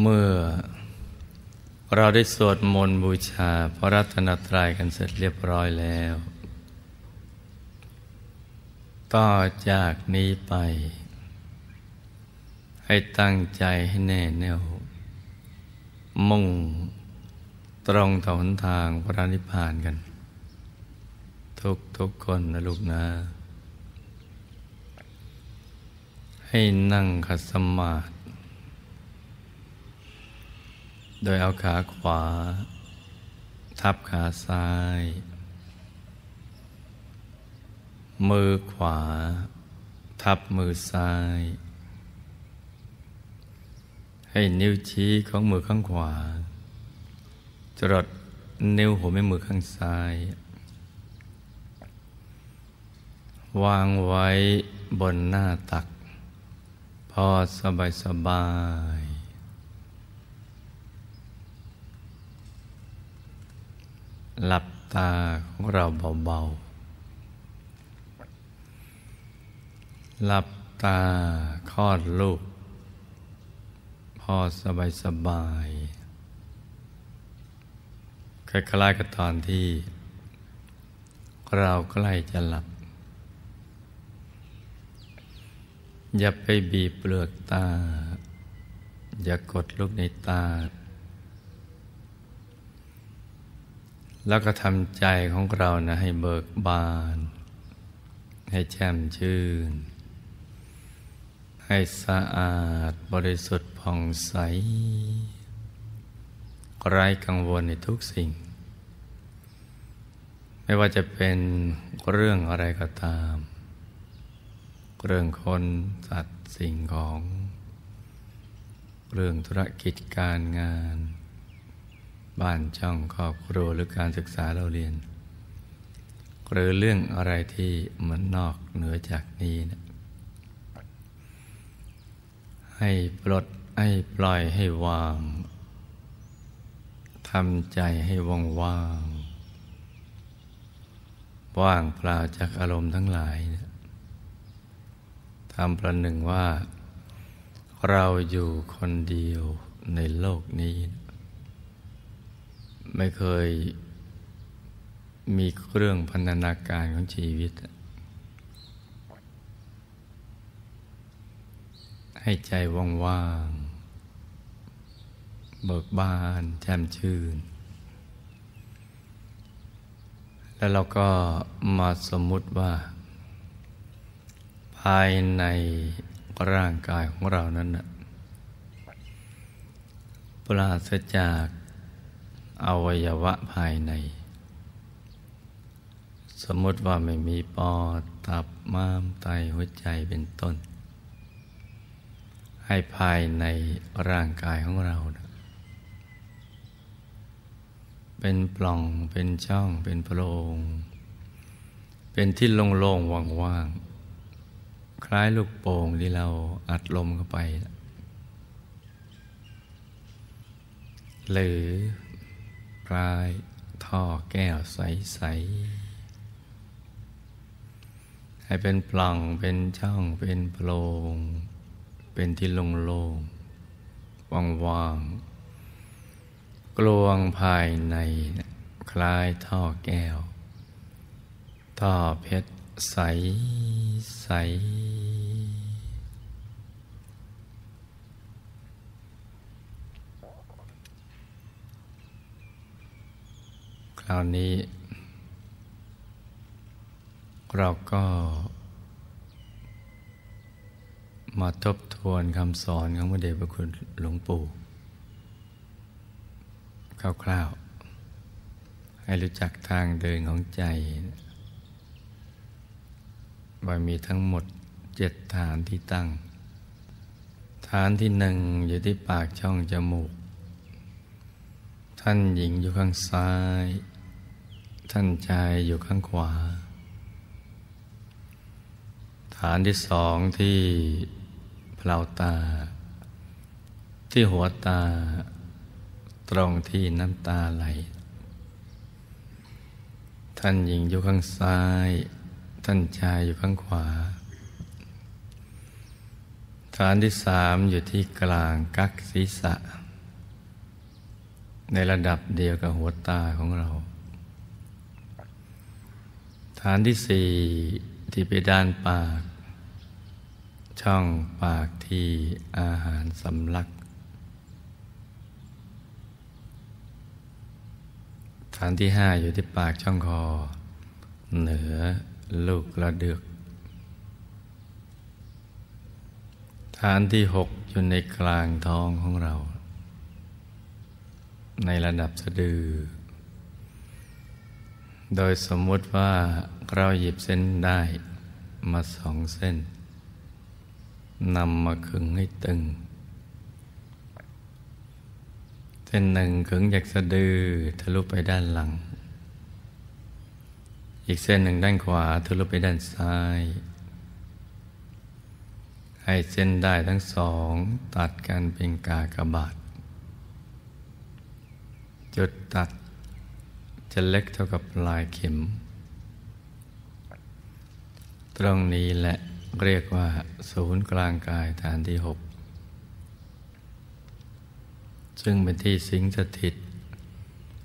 เมื่อเราได้สวดมนต์บูชาพระรัตนตรัยกันเสร็จเรียบร้อยแล้ว ต่อจากนี้ไป ให้ตั้งใจให้แน่แน่วมุ่งตรงต่อหนทางพระนิพพานกัน ทุกทุกคนนะลูกนะ ให้นั่งขัดสมาธิ โดยเอาขาขวา ทับขาซ้าย มือขวา ทับมือซ้าย ให้นิ้วชี้ของมือข้างขวา จรดนิ้วหัวแม่มือข้างซ้าย วางไว้บนหน้าตัก พอสบายสบาย หลับตาของเราเบาๆ หลับตาคลอดลูก พอสบายสบายคล้ายๆกับตอนที่ เราใกล้จะหลับ อย่าไปบีบเปลือกตา อย่ากดลูกในตา แล้วก็ทำใจของเรานะให้เบิกบาน ให้แจ่มชื่น ให้สะอาดบริสุทธิ์ผ่องใส ไร้กังวลในทุกสิ่ง ไม่ว่าจะเป็นเรื่องอะไรก็ตาม เรื่องคนสัตว์สิ่งของ เรื่องธุรกิจการงาน บ้านช่องครอบครัวหรือการศึกษาเราเรียน หรือเรื่องอะไรที่มันนอกเหนือจากนี้นะให้ปลดให้ปล่อยให้วางทำใจให้ว่างว่างว่างเปล่าจากอารมณ์ทั้งหลายนะทำประหนึ่งว่า เราอยู่คนเดียวในโลกนี้นะ ไม่เคยมีเครื่องพันธนาการของชีวิต ให้ใจว่างๆ เบิกบานแจ่มชื่น แล้วเราก็มาสมมุติว่า ภายในร่างกายของเรานั้นนะปราศจาก อวัยวะภายใน สมมติว่าไม่มีปอดตับม้ามไตหัวใจเป็นต้น ให้ภายในร่างกายของเราเป็นปล่องเป็นช่องเป็นโพรงเป็นที่โล่งๆว่างๆคล้ายลูกโป่งที่เราอัดลมเข้าไป หรือ คลายท่อแก้วใส ๆ ให้เป็นปล่องเป็นช่องเป็นโพรง เป็นที่โล่งๆว่างๆ กลวงภายในคล้ายท่อแก้ว ท่อเพชรใสใสค ราวนี้ เราก็มาทบทวนคำสอนของพระเดชพระคุณหลวงปู่คร่าวๆ ให้รู้จักทางเดินของใจ ว่ามีทั้งหมดเจ็ดฐานที่ตั้ง ฐานที่หนึ่งอยู่ที่ปากช่องจมูก ท่านหญิงอยู่ข้างซ้าย ท่านชายอยู่ข้างขวา ฐานที่สองที่เพลาตา ที่หัวตา ตรงที่น้ำตาไหล ท่านหญิงอยู่ข้างซ้าย ท่านชายอยู่ข้างขวา ฐานที่สามอยู่ที่กลางกักศีรษะ ในระดับเดียวกับหัวตาของเรา ฐานที่สี่ที่ไปด้านปาก ช่องปากที่อาหารสำลัก ฐานที่ห้าอยู่ที่ปากช่องคอ เหนือลูกกระเดือกฐานที่หกอยู่ในกลางท้องของเรา ในระดับสะดือ โดยสมมุติว่าเราหยิบเส้นได้มาสองเส้นนำมาขึงให้ตึง เส้นหนึ่งขึงจากสะดือทะลุไปด้านหลัง อีกเส้นหนึ่งด้านขวาทะลุไปด้านซ้าย ให้เส้นได้ทั้งสองตัดกันเป็นกากบาท จุดตัด จะเล็กเท่ากับปลายเข็ม ตรงนี้แหละเรียกว่า ศูนย์กลางกายฐานที่หกซึ่งเป็นที่สิงสถิต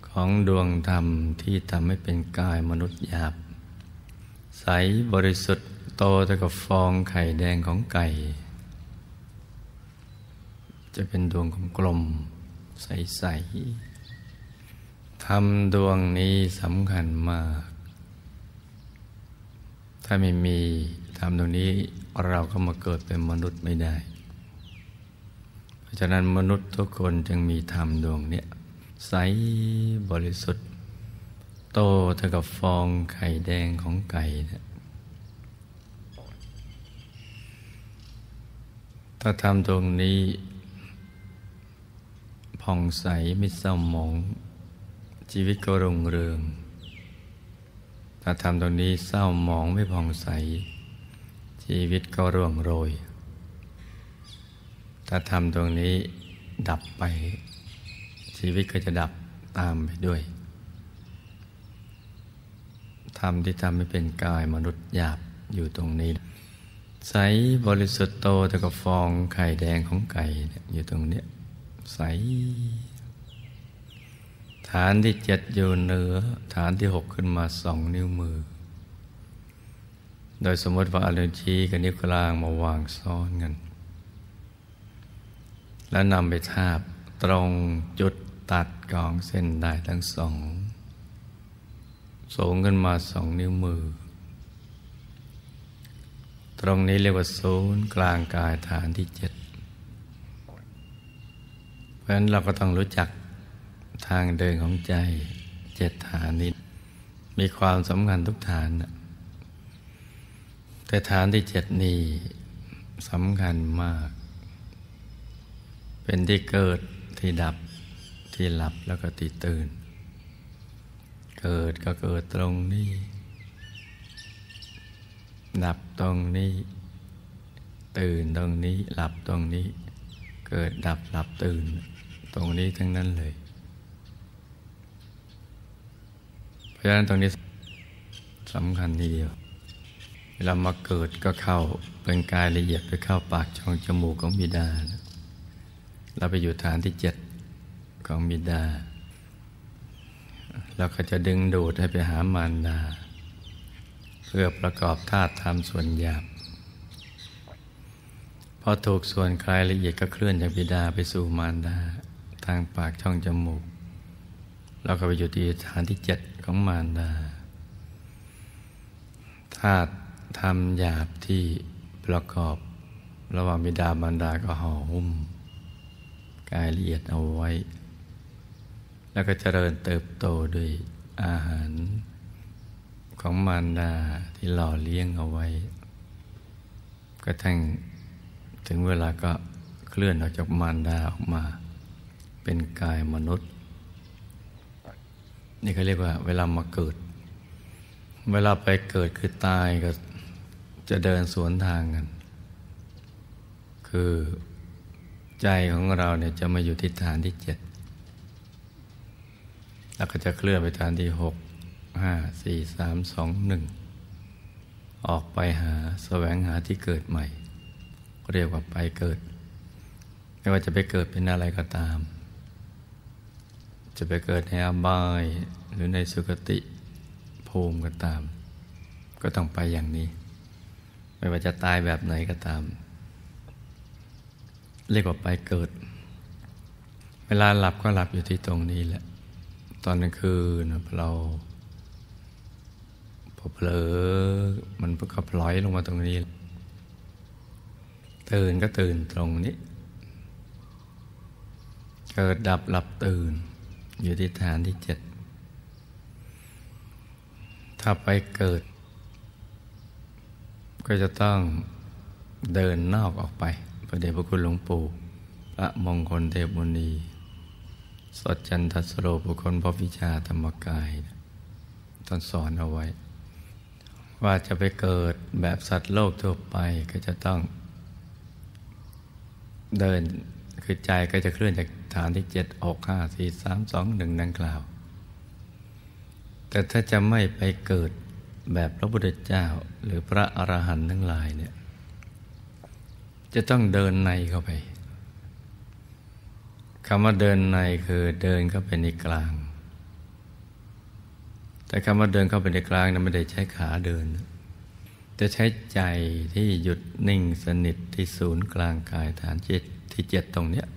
ของดวงธรรมที่ทำให้เป็นกายมนุษย์หยาบ ใสบริสุทธิ์โตเท่ากับฟองไข่แดงของไก่ จะเป็นดวงกลมใสๆ ทำดวงนี้สำคัญมาก ถ้าไม่มีทำดวงนี้เราก็มาเกิดเป็นมนุษย์ไม่ได้ เพราะฉะนั้นมนุษย์ทุกคนจึงมีธรรมดวงนี้ใสบริสุทธิ์ โตเท่ากับฟองไข่แดงของไก่นี่ยถ้าทำตรงนี้ผ่องใสไม่เศร้าหมอง ชีวิตก็รุ่งเรือง ถ้าทำตรงนี้เศร้าหมองไม่ผ่องใส ชีวิตก็ร่วงโรย ถ้าทำตรงนี้ดับไป ชีวิตก็จะดับตามไปด้วยธรรมที่ทำให้เป็นกายมนุษย์หยาบอยู่ตรงนี้ ใสบริสุทธิ์โตแต่ก็ฟองไข่แดงของไก่อยู่ตรงเนี้ยใส ฐานที่เจ็ดอยู่เหนือ ฐานที่หกขึ้นมาสองนิ้วมือ โดยสมมติว่าอารชี้กับนิ้วกลางมาวางซ้อนกัน แล้วนำไปทาบตรงจุดตัดกองเส้นได้ทั้งสอง สูงขึ้นมาสองนิ้วมือ ตรงนี้เรียกว่าศูนย์กลางกายฐานที่เจ็ดเพราะฉะนั้นเราก็ต้องรู้จัก ทางเดินของใจเจ็ดฐานนี้มีความสำคัญทุกฐาน แต่ฐานที่เจ็ดนี้สำคัญมาก เป็นที่เกิดที่ดับที่หลับแล้วก็ที่ตื่น เกิดก็เกิดตรงนี้ ดับตรงนี้ ตื่นตรงนี้หลับตรงนี้ เกิดดับหลับตื่น ตรงนี้ทั้งนั้นเลย เพ ราะฉะนั้นตรงนี้สำคัญทีเดียว เวลามาเกิดก็เข้าเป็นกายละเอียดไปเข้าปากช่องจมูกของบิดา เราไปอยู่ฐานที่เจ็ดของบิดา เราก็จะดึงดูดให้ไปหามารดา เพื่อประกอบธาตุธรรมส่วนหยาบพอถูกส่วนคลายละเอียดก็เคลื่อนจากบิดาไปสู่มารดา ทางปากช่องจมูก เราก็ไปอยู่ที่ฐานที่เจ็ด ของมารดาธาตุธรรมหยาบที่ประกอบระหว่างบิดามารดาก็ห่อหุ้มกายละเอียดเอาไว้ แล้วก็เจริญเติบโตด้วยอาหารของมารดาที่หล่อเลี้ยงเอาไว้ก็ทั้งถึงเวลาก็เคลื่อนออกจากมารดาออกมา เป็นกายมนุษย์ นี่เขาเรียกว่า เวลามาเกิด เวลาไปเกิดคือตายก็จะเดินสวนทางกัน คือใจของเราเนี่ยจะมาอยู่ที่ฐานที่เจ็ดแล้วก็จะเคลื่อนไปฐานที่หกห้าสี่สามสองหนึ่งออกไปหาแสวงหาที่เกิดใหม่ เรียกว่าไปเกิด ไม่ว่าจะไปเกิดเป็นอะไรก็ตาม จะไปเกิดในอบายหรือในสุคติภูมิก็ตาม ก็ต้องไปอย่างนี้ ไม่ว่าจะตายแบบไหนก็ตาม เรียกว่าไปเกิด เวลาหลับก็หลับอยู่ที่ตรงนี้แหละ ตอนกลางคืนเราพอเผลอมันก็พลอยลงมาตรงนี้ ตื่นก็ตื่นตรงนี้ เกิดดับหลับตื่น อยู่ที่ฐานที่เจ็ดถ้าไปเกิด ก็จะต้องเดินนอกออกไปพระเดชพระคุณหลวงปู่พระมงคลเทพมุนีสดจันทสโรบุคคลพระวิชาธรรมกายท่านสอนเอาไว้ ว่าจะไปเกิดแบบสัตว์โลกทั่วไปก็จะต้อง เดินคือใจก็จะเคลื่อนจาก ฐานที่เจ็ดอกห้าสี่สามสองหนึ่งดังกล่าว แต่ถ้าจะไม่ไปเกิดแบบพระพุทธเจ้าหรือพระอรหันต์ทั้งหลายเนี่ย จะต้องเดินในเข้าไปคำว่าเดินในคือเดินเข้าไปในกลาง แต่คำว่าเดินเข้าไปในกลางนั้นไม่ได้ใช้ขาเดิน จะใช้ใจที่หยุดนิ่งสนิทที่ศูนย์กลางกายฐานจิตที่เจ็ดตรงเนี้ย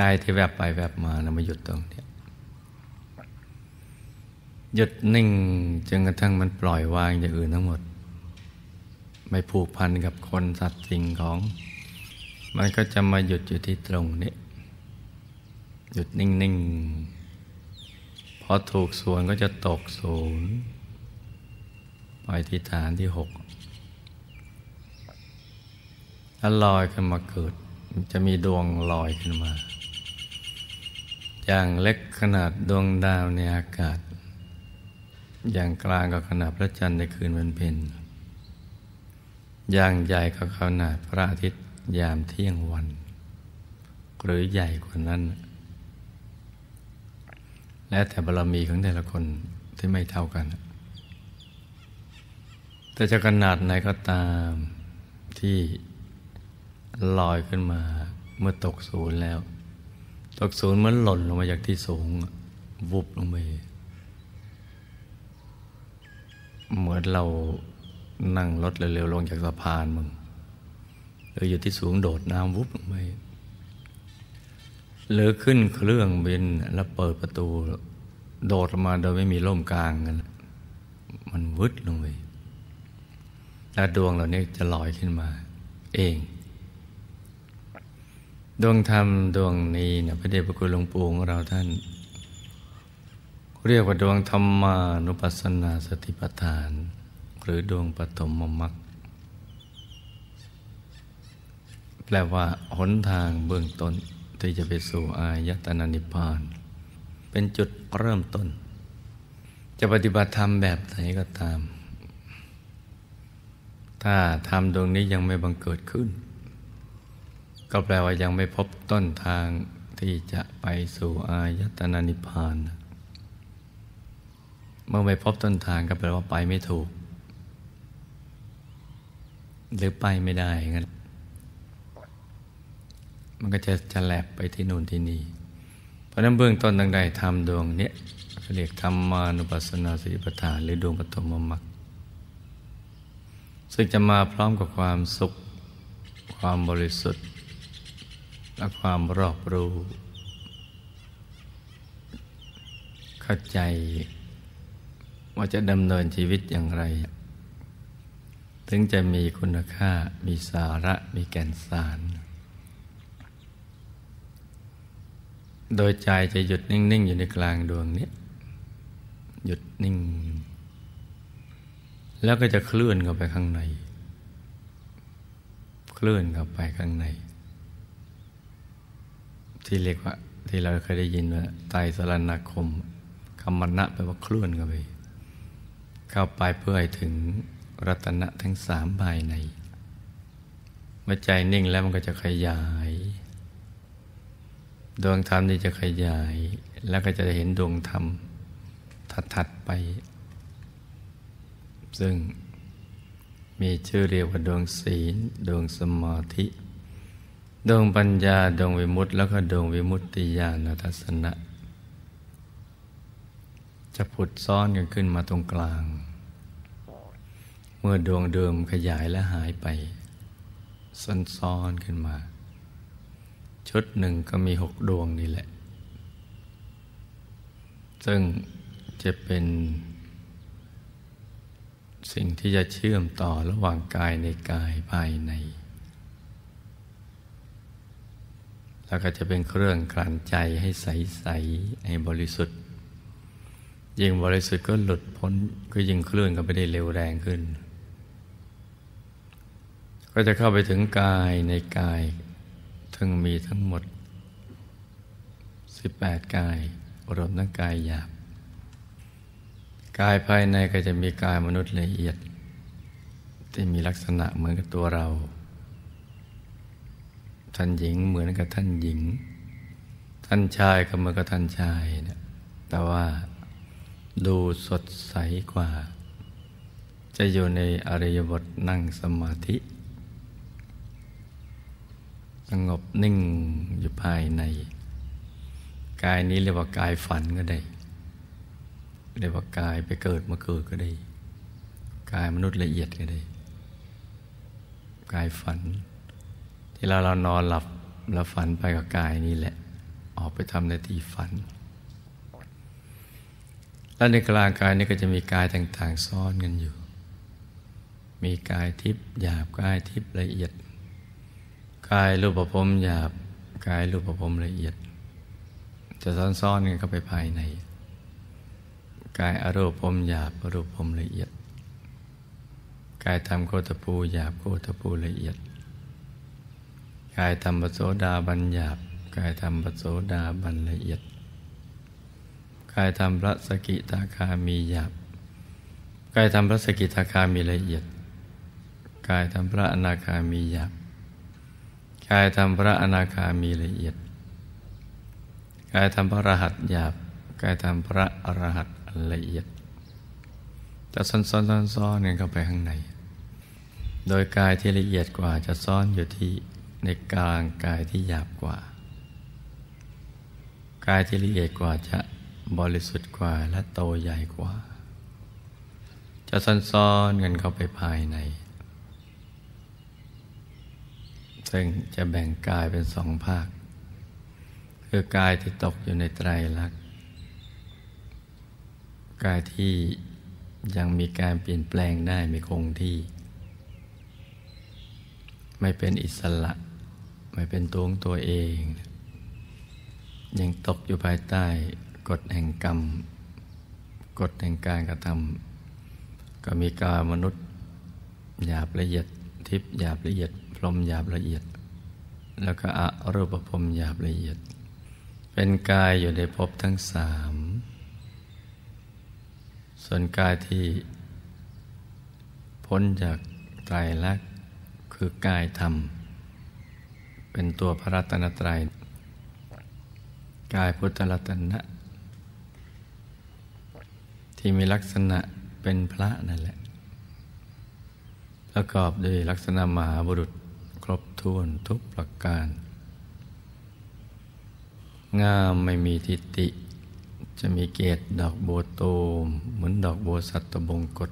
ใจที่แวบไปแวบมานะมาหยุดตรงนี้หยุดนิ่งจนกระทั่งมันปล่อยวางอย่างอื่นทั้งหมด ไม่ผูกพันกับคนสัตว์สิ่งของ มันก็จะมาหยุดอยู่ที่ตรงนี้ หยุดนิ่งๆพอถูกส่วนก็จะตกศูนย์ไปที่ฐานที่หกแล้วลอยขึ้นมาเกิด จะมีดวงลอยขึ้นมา อย่างเล็กขนาดดวงดาวในอากาศ อย่างกลางก็ขนาดพระจันทร์ในคืนวันเพ็ญอย่างใหญ่ก็ขนาดพระอาทิตย์ยามเที่ยงวัน หรือใหญ่กว่านั้น และแต่บารมีของแต่ละคนที่ไม่เท่ากัน แต่จะขนาดไหนก็ตามที่ลอยขึ้นมาเมื่อตกศูนย์แล้ว ตกศูนย์เหมือนหล่นลงมาจากที่สูงวุบลงไปเหมือนเรานั่งรถเร็วๆลงจากสะพานมึงหรืออยู่ที่สูงโดดน้ำวุบลงไปหรือขึ้นเครื่องบินแล้วเปิดประตู โดดมาโดยไม่มีร่มกลางกันมันวึดลงไปแล้วดวงเหล่านี้จะลอยขึ้นมา เอง ดวงธรรมดวงนี้เนี่ยพระเดชพระคุณหลวงปู่ของเราท่าน เรียกว่าดวงธรรมานุปัสสนาสติปัฏฐาน หรือดวงปฐมมรรคแปลว่าหนทางเบื้องต้นที่จะไปสู่อายตนะนิพพาน เป็นจุดเริ่มต้น จะปฏิบัติธรรมแบบไหนก็ตาม ถ้าทำดวงนี้ยังไม่บังเกิดขึ้น ก็แปลว่ายังไม่พบต้นทางที่จะไปสู่อายตนะนิพพาน เมื่อไม่พบต้นทางก็แปลว่าไปไม่ถูก หรือไปไม่ได้งั้นมันก็จะจะแลบไปที่นู่นที่นี่ เพราะนั้นเบื้องต้นตั้งใดทำดวงเนี้ยเรียกธรรมานุปัสสนาสิปัฏฐานหรือดวงปฐมมรรคซึ่งจะมาพร้อมกับความสุข ความบริสุทธิ์ และความรอบรู้ เข้าใจว่าจะดำเนินชีวิตอย่างไร ถึงจะมีคุณค่ามีสาระมีแก่นสาร โดยใจจะหยุดนิ่ง ๆ อยู่ในกลางดวงนี้ หยุดนิ่ง แล้วก็จะเคลื่อนเข้าไปข้างใน เคลื่อนเข้าไปข้างใน ที่เรียกว่า ที่เราเคยได้ยินว่าไตสรณคมคำมณะแปลว่าเคลื่อนเข้าไป เข้าไปเพื่อให้ถึงรัตนะทั้งสามภายในเมื่อใจนิ่งแล้วมันก็จะขยาย ดวงธรรมนี่จะขยาย แล้วก็จะเห็นดวงธรรมถัดๆไป ซึ่งมีชื่อเรียกว่าดวงศีล ดวงสมาธิ ดวงปัญญาดวงวิมุตติ แล้วก็ดวงวิมุตติญาณทัศนะ จะผุดซ้อนกันขึ้นมาตรงกลาง เมื่อดวงเดิมขยายและหายไปซ้อนๆขึ้นมา ชุดหนึ่งก็มีหกดวงนี่แหละ ซึ่งจะเป็น สิ่งที่จะเชื่อมต่อระหว่างกายในกายภายใน แล้วก็จะเป็นเครื่องกลั่นใจให้ใสๆให้บริสุทธิ์ ยิ่งบริสุทธิ์ก็หลุดพ้นก็ยิ่งเคลื่อนก็ไม่ได้เร็วแรงขึ้น ก็จะเข้าไปถึงกายในกายทั้งมีทั้งหมด 18 กายรวมทั้งกายหยาบ กายภายในก็จะมีกายมนุษย์ละเอียด ที่มีลักษณะเหมือนกับตัวเรา ท่านหญิงเหมือนกับท่านหญิง ท่านชายก็เหมือนกับท่านชายนะแต่ว่าดูสดใสกว่า จะอยู่ในอริยบทนั่งสมาธิ สงบนิ่งอยู่ภายใน กายนี้เรียกว่ากายฝันก็ได้ เรียกว่ากายไปเกิดมาเกิดก็ได้ กายมนุษย์ละเอียดก็ได้ กายฝัน ที่เราเรานอนหลับแล้วฝันไปกับกายนี้แหละ ออกไปทำในที่ฝัน แล้วในกลางกายนี้ก็จะมีกายต่าง ๆซ้อนกันอยู่ มีกายทิพย์หยาบกายทิพย์ละเอียด กายรูปภพหยาบกายรูปภพละเอียด จะซ้อนๆกันเข้าไปภายใน กายอารูปพรมหยาบอรูปพรมละเอียด กายธรรมโคตภูหยาบโคตภูละเอียด กายธรรมปโสดาบัญหยาบกายธรรมปโสดาบันละเอียด กายธรรมพระสกิทาคามีหยาบกายธรรมพระสกิทาคามีละเอียด กายธรรมพระอนาคามีหยาบกายธรรมพระอนาคามีละเอียด กายธรรมพระรหัสหยาบ กายธรรมพระอรหัตละเอียดจะซ้อนซ้อนซ้อนซ้อนกันเข้าไปข้างใน โดยกายที่ละเอียดกว่าจะซ่อนอยู่ที่ ในกลางกายที่หยาบกว่า กายที่ละเอียดกว่าจะบริสุทธิ์กว่าและโตใหญ่กว่า จะซ้อนซ้อนกันเข้าไปภายใน ซึ่งจะแบ่งกายเป็นสองภาค คือกายที่ตกอยู่ในไตรลักษณ์กายที่ยังมีการเปลี่ยนแปลงได้ไม่คงที่ ไม่เป็นอิสระ ไม่เป็นตัวของตัวเอง ยังตกอยู่ภายใต้กฎแห่งกรรม กฎแห่งการกระทำก็มีกายมนุษย์หยาบละเอียดทิพย์หยาบละเอียด พรหมหยาบละเอียด แล้วก็อรูปภพหยาบละเอียด เป็นกายอยู่ในภพทั้งสามส่วนกายที่พ้นจากไตรลักษณ์คือกายธรรม เป็นตัวพระรัตนตรัย กายพุทธรัตนะ ที่มีลักษณะเป็นพระนั่นแหละ ประกอบด้วยลักษณะมหาบุรุษครบถ้วนทุกประการ งามไม่มีทิฏฐิจะมีเกศดอกบัวตูมเหมือนดอกบัวสัตบงกฎ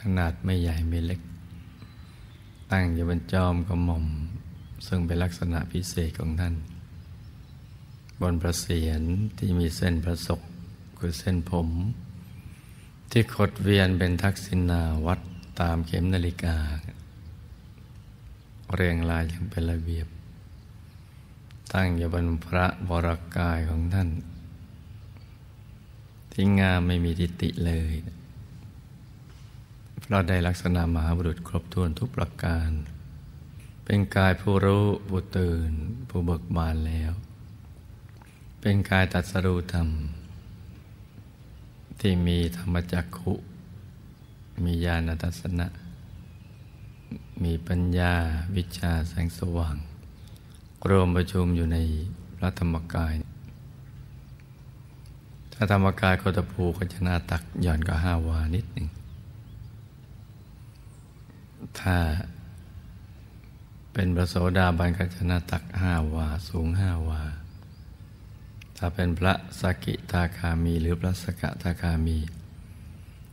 ขนาดไม่ใหญ่ไม่เล็ก ตั้งอยู่บนจอมกระหม่อม ซึ่งเป็นลักษณะพิเศษของท่าน บนพระเศียรที่มีเส้นพระศกคือเส้นผม ที่ขดเวียนเป็นทักษิณาวัดตามเข็มนาฬิกา เรียงรายอย่างเป็นระเบียบ ตั้งอยู่บนพระบรากายของท่าน ที่งามไม่มีทิฏฐิเลยเราได้ลักษณะมหาบุรุษครบถ้วนทุกประการ เป็นกายผู้รู้ผู้ตื่น ผู้เบิกบานแล้ว เป็นกายตัดสรูธรรม ที่มีธรรมจักขุ มีญาณทัศนะ มีปัญญาวิชาแสงสว่าง รวมประชุมอยู่ในพระธรรมกาย ถ้าธรรมกายโคตภูก็จะนาตักหย่อนก็ห้าวานิดหนึ่งถ้า เป็นพระโสดาบันก็จะหน้าตักห้าวา สูงห้าวา ถ้าเป็นพระสกิทาคามี หรือพระสกทาคามี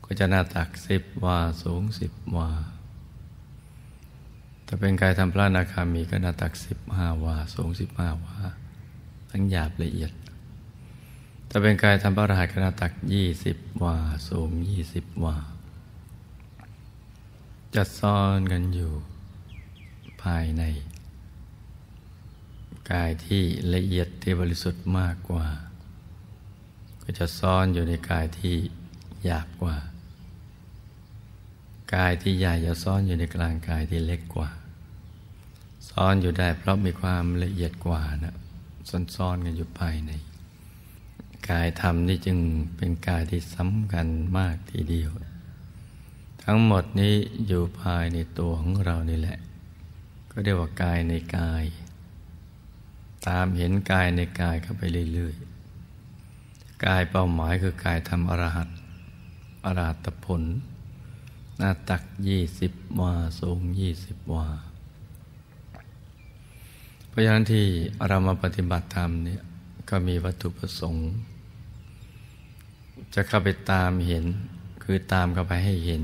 ก็จะหน้าตักสิบวา สูงสิบวา ถ้าเป็นกายทำพระนาคามีก็หน้าตักสิบห้าวา สูงสิบห้าวา ทั้งหยาบละเอียด ถ้าเป็นกายทำพระรหัสก็หน้าตักยี่สิบวา สูงยี่สิบวาจะซ่อนกันอยู่ ภายใน กายที่ละเอียดที่บริสุทธิ์มากกว่า ก็จะซ่อนอยู่ในกายที่หยาบกว่า กายที่ใหญ่จะซ่อนอยู่ในกลางกายที่เล็กกว่า ซ่อนอยู่ได้เพราะมีความละเอียดกว่านะซ่อนๆกันอยู่ภายในกายธรรมนี่จึงเป็นกายที่สำคัญมากทีเดียว ทั้งหมดนี้อยู่ภายในตัวของเรานี่แหละ ก็เรียกว่ากายในกาย ตามเห็นกายในกายเข้าไปเรื่อยๆ กายเป้าหมายคือกายทำอรหัตอรหัตผล หน้าตักยี่สิบวาสูงยี่สิบวาเพราะฉะนั้นที่เรามาปฏิบัติธรรมเนี่ยก็มีวัตถุประสงค์ จะเข้าไปตามเห็นคือตามเข้าไปให้เห็น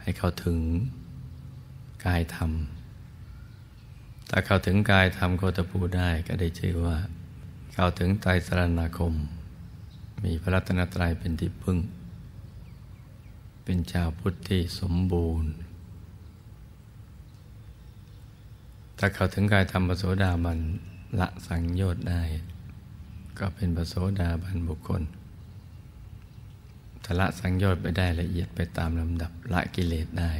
ให้เขาถึงกายธรรม ถ้าเข้าถึงกายธรรมโคตภูได้ก็ได้ชื่อว่า เข้าถึงไตรสรณคม มีพระรัตนตรัยเป็นที่พึ่ง เป็นชาวพุทธที่สมบูรณ์ ถ้าเข้าถึงกายธรรมปโสดาบันละสังโยชน์ได้ ก็เป็นปโสดาบันบุคคลถ้าละสังโยชน์ไปได้ละเอียดไปตามลำดับละกิเลสได้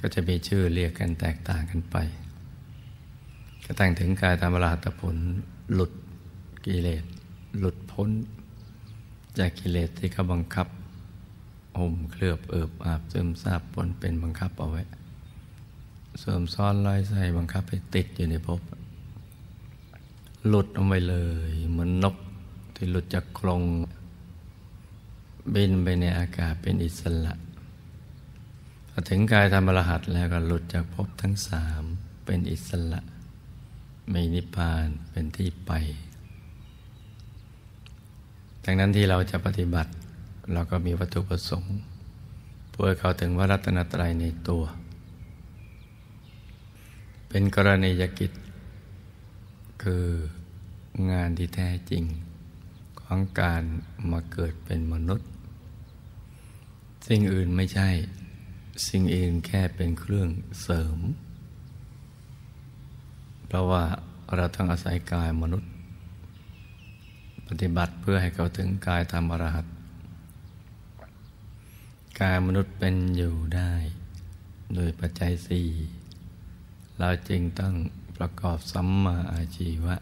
ก็จะมีชื่อเรียกกันแตกต่างกันไป ระทั่งถึงกายธรรมราตผลหลุดกิเลส หลุดพ้น จากกิเลสที่เขาบังคับอมเคลือบเอิบอาบซึมซาบปนเป็นบังคับเอาไว้เสริมซ้อนลอยใส่บังคับให้ติดอยู่ในภพหลุดออกไปเลย เหมือนนกที่หลุดจากกรงบินไปในอากาศเป็นอิสระถึงกายธรรมรหัสแล้วก็หลุดจากภพทั้งสามเป็นอิสระ มีนิพพานเป็นที่ไป ดังนั้นที่เราจะปฏิบัติ เราก็มีวัตถุประสงค์เพื่อเข้าถึงวรัตนตรัยในตัว เป็นกรณียกิจ คืองานที่แท้จริง ของการมาเกิดเป็นมนุษย์ สิ่งอื่นไม่ใช่ สิ่งอื่นแค่เป็นเครื่องเสริม เพราะว่าเราต้องอาศัยกายมนุษย์ ปฏิบัติเพื่อให้เขาถึงกายธรรมอรหัตกายมนุษย์เป็นอยู่ได้ โดยปัจจัยสี่เราจึงต้องประกอบสัมมาอาชีวะ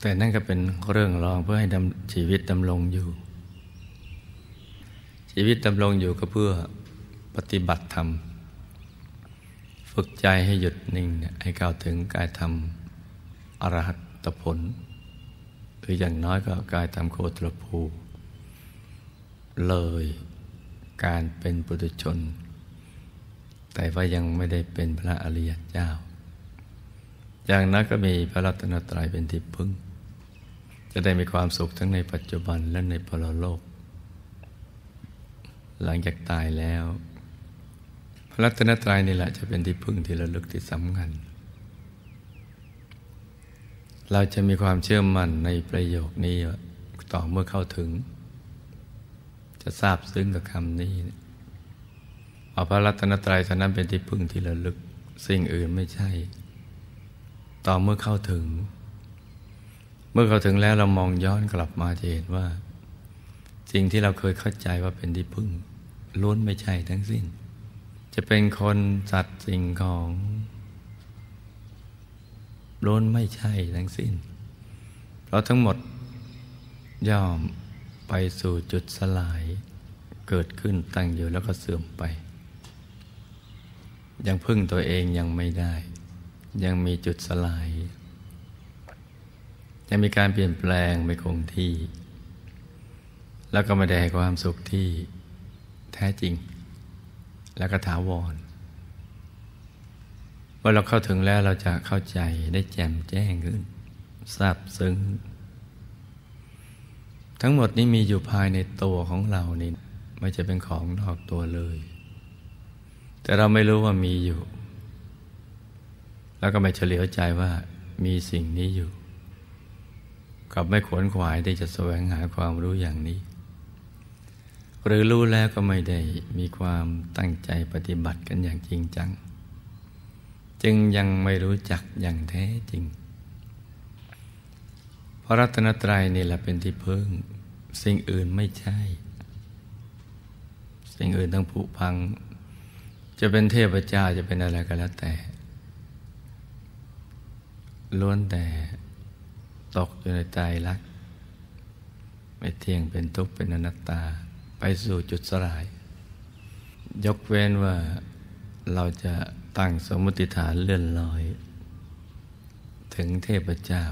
แต่นั่นก็เป็นเรื่องรองเพื่อให้ชีวิตดำรงอยู่ ชีวิตดำรงอยู่ก็เพื่อปฏิบัติธรรม ฝึกใจให้หยุดนิ่งเนี่ยให้เข้าวถึงกายธรรมอรหัตผล หรืออย่างน้อยก็กายธรรมโคตรภูเลยการเป็นปุถุชน แต่ว่ายังไม่ได้เป็นพระอริยเจ้า อย่างนั้นก็มีพระรัตนตรัยเป็นที่พึ่ง จะได้มีความสุขทั้งในปัจจุบันและในปรโลก หลังจากตายแล้ว รัตนตรัยนี่แหละจะเป็นที่พึ่งที่ระลึกที่สำคัญ เราจะมีความเชื่อมั่นในประโยคนี้ต่อเมื่อเข้าถึง จะทราบซึ้งกับคำนี้เอาพระรัตนตรัยเท่านั้นเป็นที่พึ่งที่ระลึกสิ่งอื่นไม่ใช่ ต่อเมื่อเข้าถึง เมื่อเข้าถึงแล้วเรามองย้อนกลับมาจะเห็นว่าสิ่งที่เราเคยเข้าใจว่าเป็นที่พึ่งล้วนไม่ใช่ทั้งสิ้น จะเป็นคนสัตว์สิ่งของล้นไม่ใช่ทั้งสิ้น เพราะทั้งหมดย่อมไปสู่จุดสลาย เกิดขึ้นตั้งอยู่แล้วก็เสื่อมไป ยังพึ่งตัวเองยังไม่ได้ ยังมีจุดสลาย ยังมีการเปลี่ยนแปลงไม่คงที่ แล้วก็ไม่ได้ให้ความสุขที่แท้จริง แล้วก็ถาวรเมื่อเราเข้าถึงแล้วเราจะเข้าใจได้แจ่มแจ้งขึ้นทราบซึ้ง ทั้งหมดนี้มีอยู่ภายในตัวของเรานี่ไม่จะเป็นของนอกตัวเลย แต่เราไม่รู้ว่ามีอยู่ แล้วก็ไม่เฉลียวใจว่ามีสิ่งนี้อยู่ กับไม่ขวนขวายที่จะแสวงหาความรู้อย่างนี้ หรือรู้แล้วก็ไม่ได้มีความตั้งใจปฏิบัติกันอย่างจริงจัง จึงยังไม่รู้จักอย่างแท้จริงเพราะรัตนตรัยนี่แหละเป็นที่พึ่ง สิ่งอื่นไม่ใช่ สิ่งอื่นต้องผุพัง จะเป็นเทพเจ้าจะเป็นอะไรก็แล้วแต่ล้วนแต่ตกอยู่ในใจรัก ไม่เที่ยงเป็นทุกข์เป็นอนัตตา ไปสู่จุดสลาย ยกเว้นว่าเราจะตั้งสมมติฐานเลื่อนลอย ถึงเทพเจ้า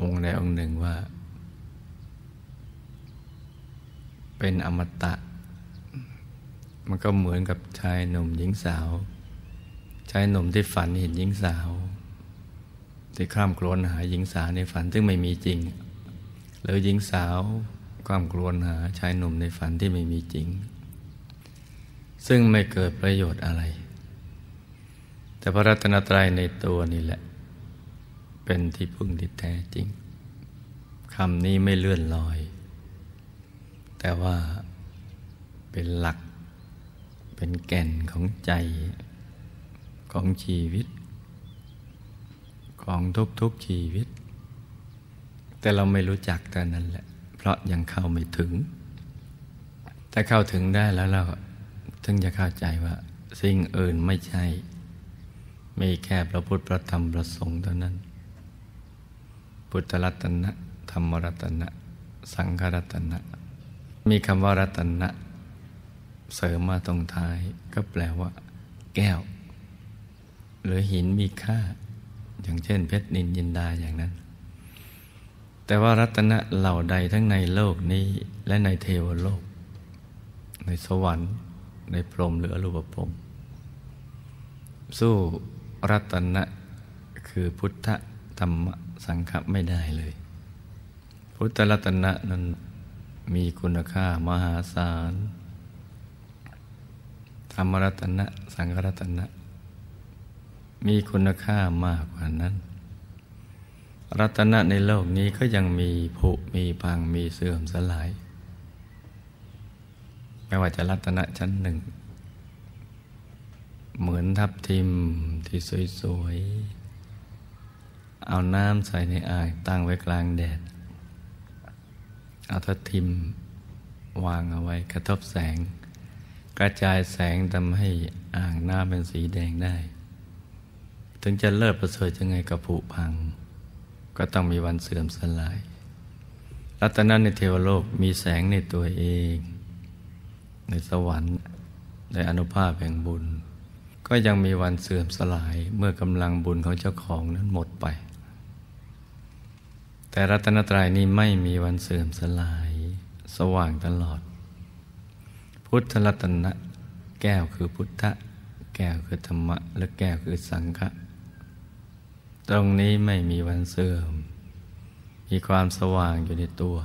องค์ใดองค์หนึ่งว่า เป็นอมตะ มันก็เหมือนกับชายหนุ่มหญิงสาว ชายหนุ่มที่ฝันเห็นหญิงสาว ที่ข้ามกลนหาหญิงสาวในฝันซึ่งไม่มีจริง หรือหญิงสาว ข้ามกลวนหาชายหนุ่มในฝันที่ไม่มีจริง ซึ่งไม่เกิดประโยชน์อะไร แต่พระรัตนตรัยในตัวนี่แหละ เป็นที่พึ่งที่แท้จริงคำนี้ไม่เลื่อนลอย แต่ว่าเป็นหลัก เป็นแก่นของใจของชีวิต ของทุกๆชีวิต แต่เราไม่รู้จักแต่นั้นแหละ เพราะยังเข้าไม่ถึงแต่เข้าถึงได้แล้วเราถึงจะเข้าใจว่า สิ่งอื่นไม่ใช่ ไมีแค่พระพุทธพระธรรมพระสงฆ์เท่านั้น พุทธรัตนะ ธรรมรัตนะ สังฆรัตนะ มีคำว่ารัตนะ เสริมมาตรงท้ายก็แปลว่า แก้ว หรือหินมีค่า อย่างเช่นเพชรนินยินดาอย่างนั้น แต่ว่ารัตนะเหล่าใดทั้งในโลกนี้ และในเทวโลก ในสวรรค์ ในพรหมหรืออรูปภพสู้รัตนะคือพุทธธรรมสังฆไม่ได้เลย พุทธรัตนะนั้นมีคุณค่ามหาศาลธรรมรัตนะ สังฆรัตนะ มีคุณค่ามากกว่านั้น รัตนะในโลกนี้ก็ยังมีผุมีพังมีเสื่อมสลาย ไม่ว่าจะรัตนะชั้นหนึ่ง เหมือนทับทิมที่สวยๆ เอาน้ำใส่ในอ่างตั้งไว้กลางแดด เอาทับทิมวางเอาไว้กระทบแสง กระจายแสงทำให้อ่างน้ำเป็นสีแดงได้ ถึงจะเลิศประเสริฐยังไงกับผุพัง ก็ต้องมีวันเสื่อมสลาย รัตนะในเทวโลกมีแสงในตัวเอง ในสวรรค์ในอนุภาพแห่งบุญ ก็ยังมีวันเสื่อมสลายเมื่อกำลังบุญของเจ้าของนั้นหมดไป แต่รัตนตรัยนี้ไม่มีวันเสื่อมสลาย สว่างตลอด พุทธรัตนะแก้วคือพุทธแก้วคือธรรมะ และแก้วคือสังฆะ ตรงนี้ไม่มีวันเสื่อม มีความสว่างอยู่ในตัว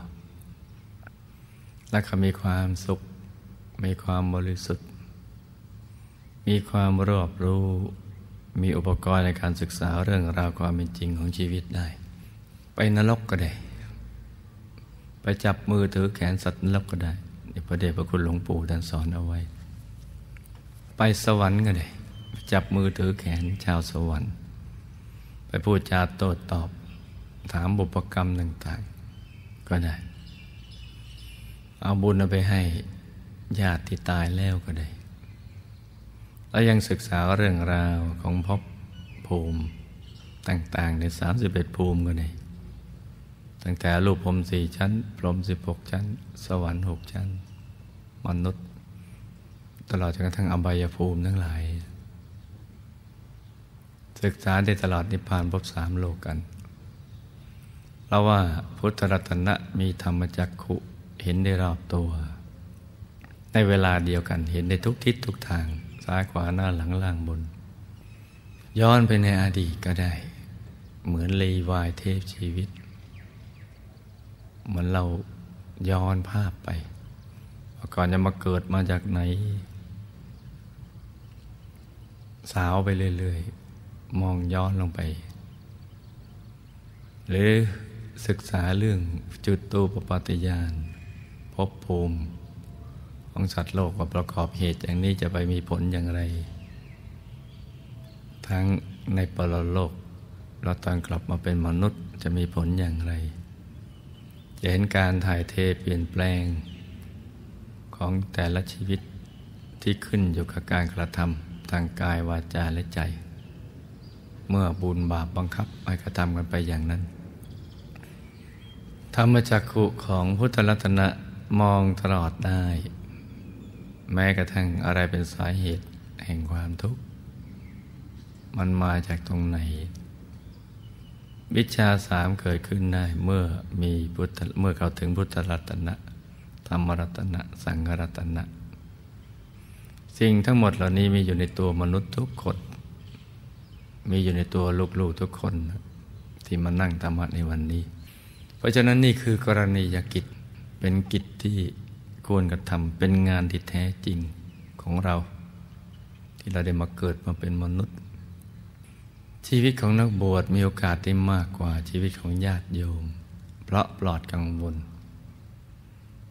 และก็มีความสุข มีความบริสุทธิ์ มีความรอบรู้ มีอุปกรณ์ในการศึกษาเรื่องราวความเป็นจริงของชีวิตได้ ไปนรกก็ได้ ไปจับมือถือแขนสัตว์นรกก็ได้พระเดชพระคุณหลวงปู่ท่านสอนเอาไว้ ไปสวรรค์ก็ได้ จับมือถือแขนชาวสวรรค์ ไปพูดจาโต้ตอบ ถามบุพกรรมต่างๆ ก็ได้ เอาบุญเอาไปให้ญาติที่ตายแล้วก็ได้ แล้วยังศึกษาเรื่องราวของภพภูมิต่าง ๆ ในสามสิบเอ็ดภูมิก็ได้ตั้งแต่รูปพรมสี่ชั้น พรมสิบหกชั้น สวรรค์หกชั้น มนุษย์ ตลอดจนกระทั่งอบายภูมิทั้งหลาย ศึกษาได้ตลอดนิพพานพบสามโลกกันเราว่าพุทธรัตนะมีธรรมจักขุเห็นได้รอบตัว ในเวลาเดียวกันเห็นในทุกทิศทุกทางซ้ายขวาหน้าหลังล่างบน ย้อนไปในอดีตก็ได้ เหมือนรีวายเทปชีวิต เหมือนเราย้อนภาพไปก่อนจะมาเกิดมาจากไหน สาวไปเรื่อยๆ มองย้อนลงไป หรือศึกษาเรื่องจุดตูปปฏิญาณพบภูมิ ของสัตว์โลกว่าประกอบเหตุอย่างนี้จะไปมีผลอย่างไร ทั้งในปรโลกเราตอนกลับมาเป็นมนุษย์จะมีผลอย่างไร จะเห็นการถ่ายเทเปลี่ยนแปลง ของแต่ละชีวิตที่ขึ้นอยู่กับการกระทำทางกายวาจาและใจ เมื่อบุญบาปบังคับให้กระทำกันไปอย่างนั้น ธรรมจักขุของพุทธรัตนะมองตลอดได้ แม้กระทั่งอะไรเป็นสาเหตุแห่งความทุกข์ มันมาจากตรงไหน วิชาสามเกิดขึ้นได้เมื่อมีพุทธเมื่อเขาถึงพุทธรัตนะธรรมรัตนะ สังฆรัตนะ สิ่งทั้งหมดเหล่านี้มีอยู่ในตัวมนุษย์ทุกคน มีอยู่ในตัวลูกๆทุกคน ที่มานั่งธรรมะในวันนี้ เพราะฉะนั้นนี่คือกรณียกิจเป็นกิจที่ควรกระทำเป็นงานที่แท้จริงของเรา ที่เราได้มาเกิดมาเป็นมนุษย์ ชีวิตของนักบวชมีโอกาสที่มากกว่าชีวิตของญาติโยม เพราะปลอดกังวล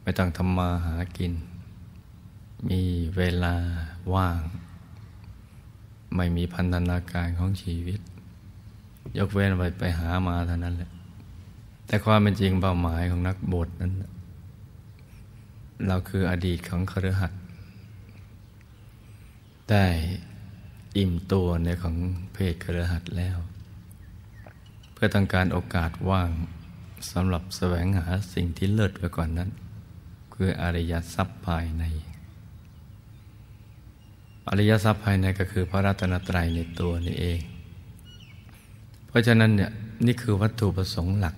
ไม่ต้องทำมาหากิน มีเวลาว่าง ไม่มีพันธนาการของชีวิต ยกเว้นไปไปหามาเท่านั้นแหละ แต่ความเป็นจริงเป้าหมายของนักบวชนั้น เราคืออดีตของครหัสได้อิ่มตัวในของเพศครหัสแล้ว เพื่อต้องการโอกาสว่างสำหรับแสวงหาสิ่งที่เลิศไปกว่านนั้น คืออริยทรัพย์ภายใน อริยทรัพย์ภายในก็คือพระรัตนตรัยในตัวนี่เอง เพราะฉะนั้นเนี่ยนี่คือวัตถุประสงค์หลัก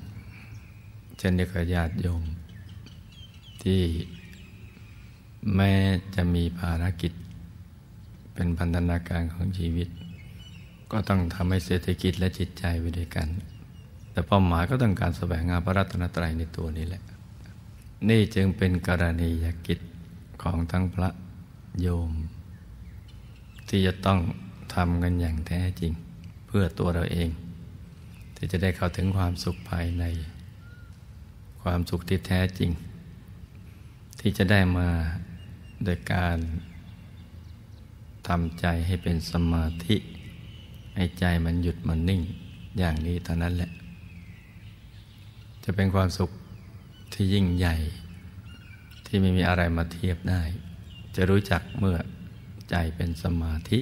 เช่นเดียวกับญาติโยม ที่แม้จะมีภารกิจ เป็นพันธนาการของชีวิต ก็ต้องทำให้เศรษฐกิจและจิตใจไปด้วยกัน แต่เป้าหมายก็ต้องการแสวงหาพระรัตนตรัยในตัวนี้แหละ นี่จึงเป็นกรณียกิจของทั้งพระโยม ที่จะต้องทำกันอย่างแท้จริง เพื่อตัวเราเอง ที่จะได้เข้าถึงความสุขภายใน ความสุขที่แท้จริง ที่จะได้มาโดยการทำใจให้เป็นสมาธิ ให้ใจมันหยุดมันนิ่งอย่างนี้เท่านั้นแหละ จะเป็นความสุขที่ยิ่งใหญ่ ที่ไม่มีอะไรมาเทียบได้ จะรู้จักเมื่อ ใจเป็นสมาธิ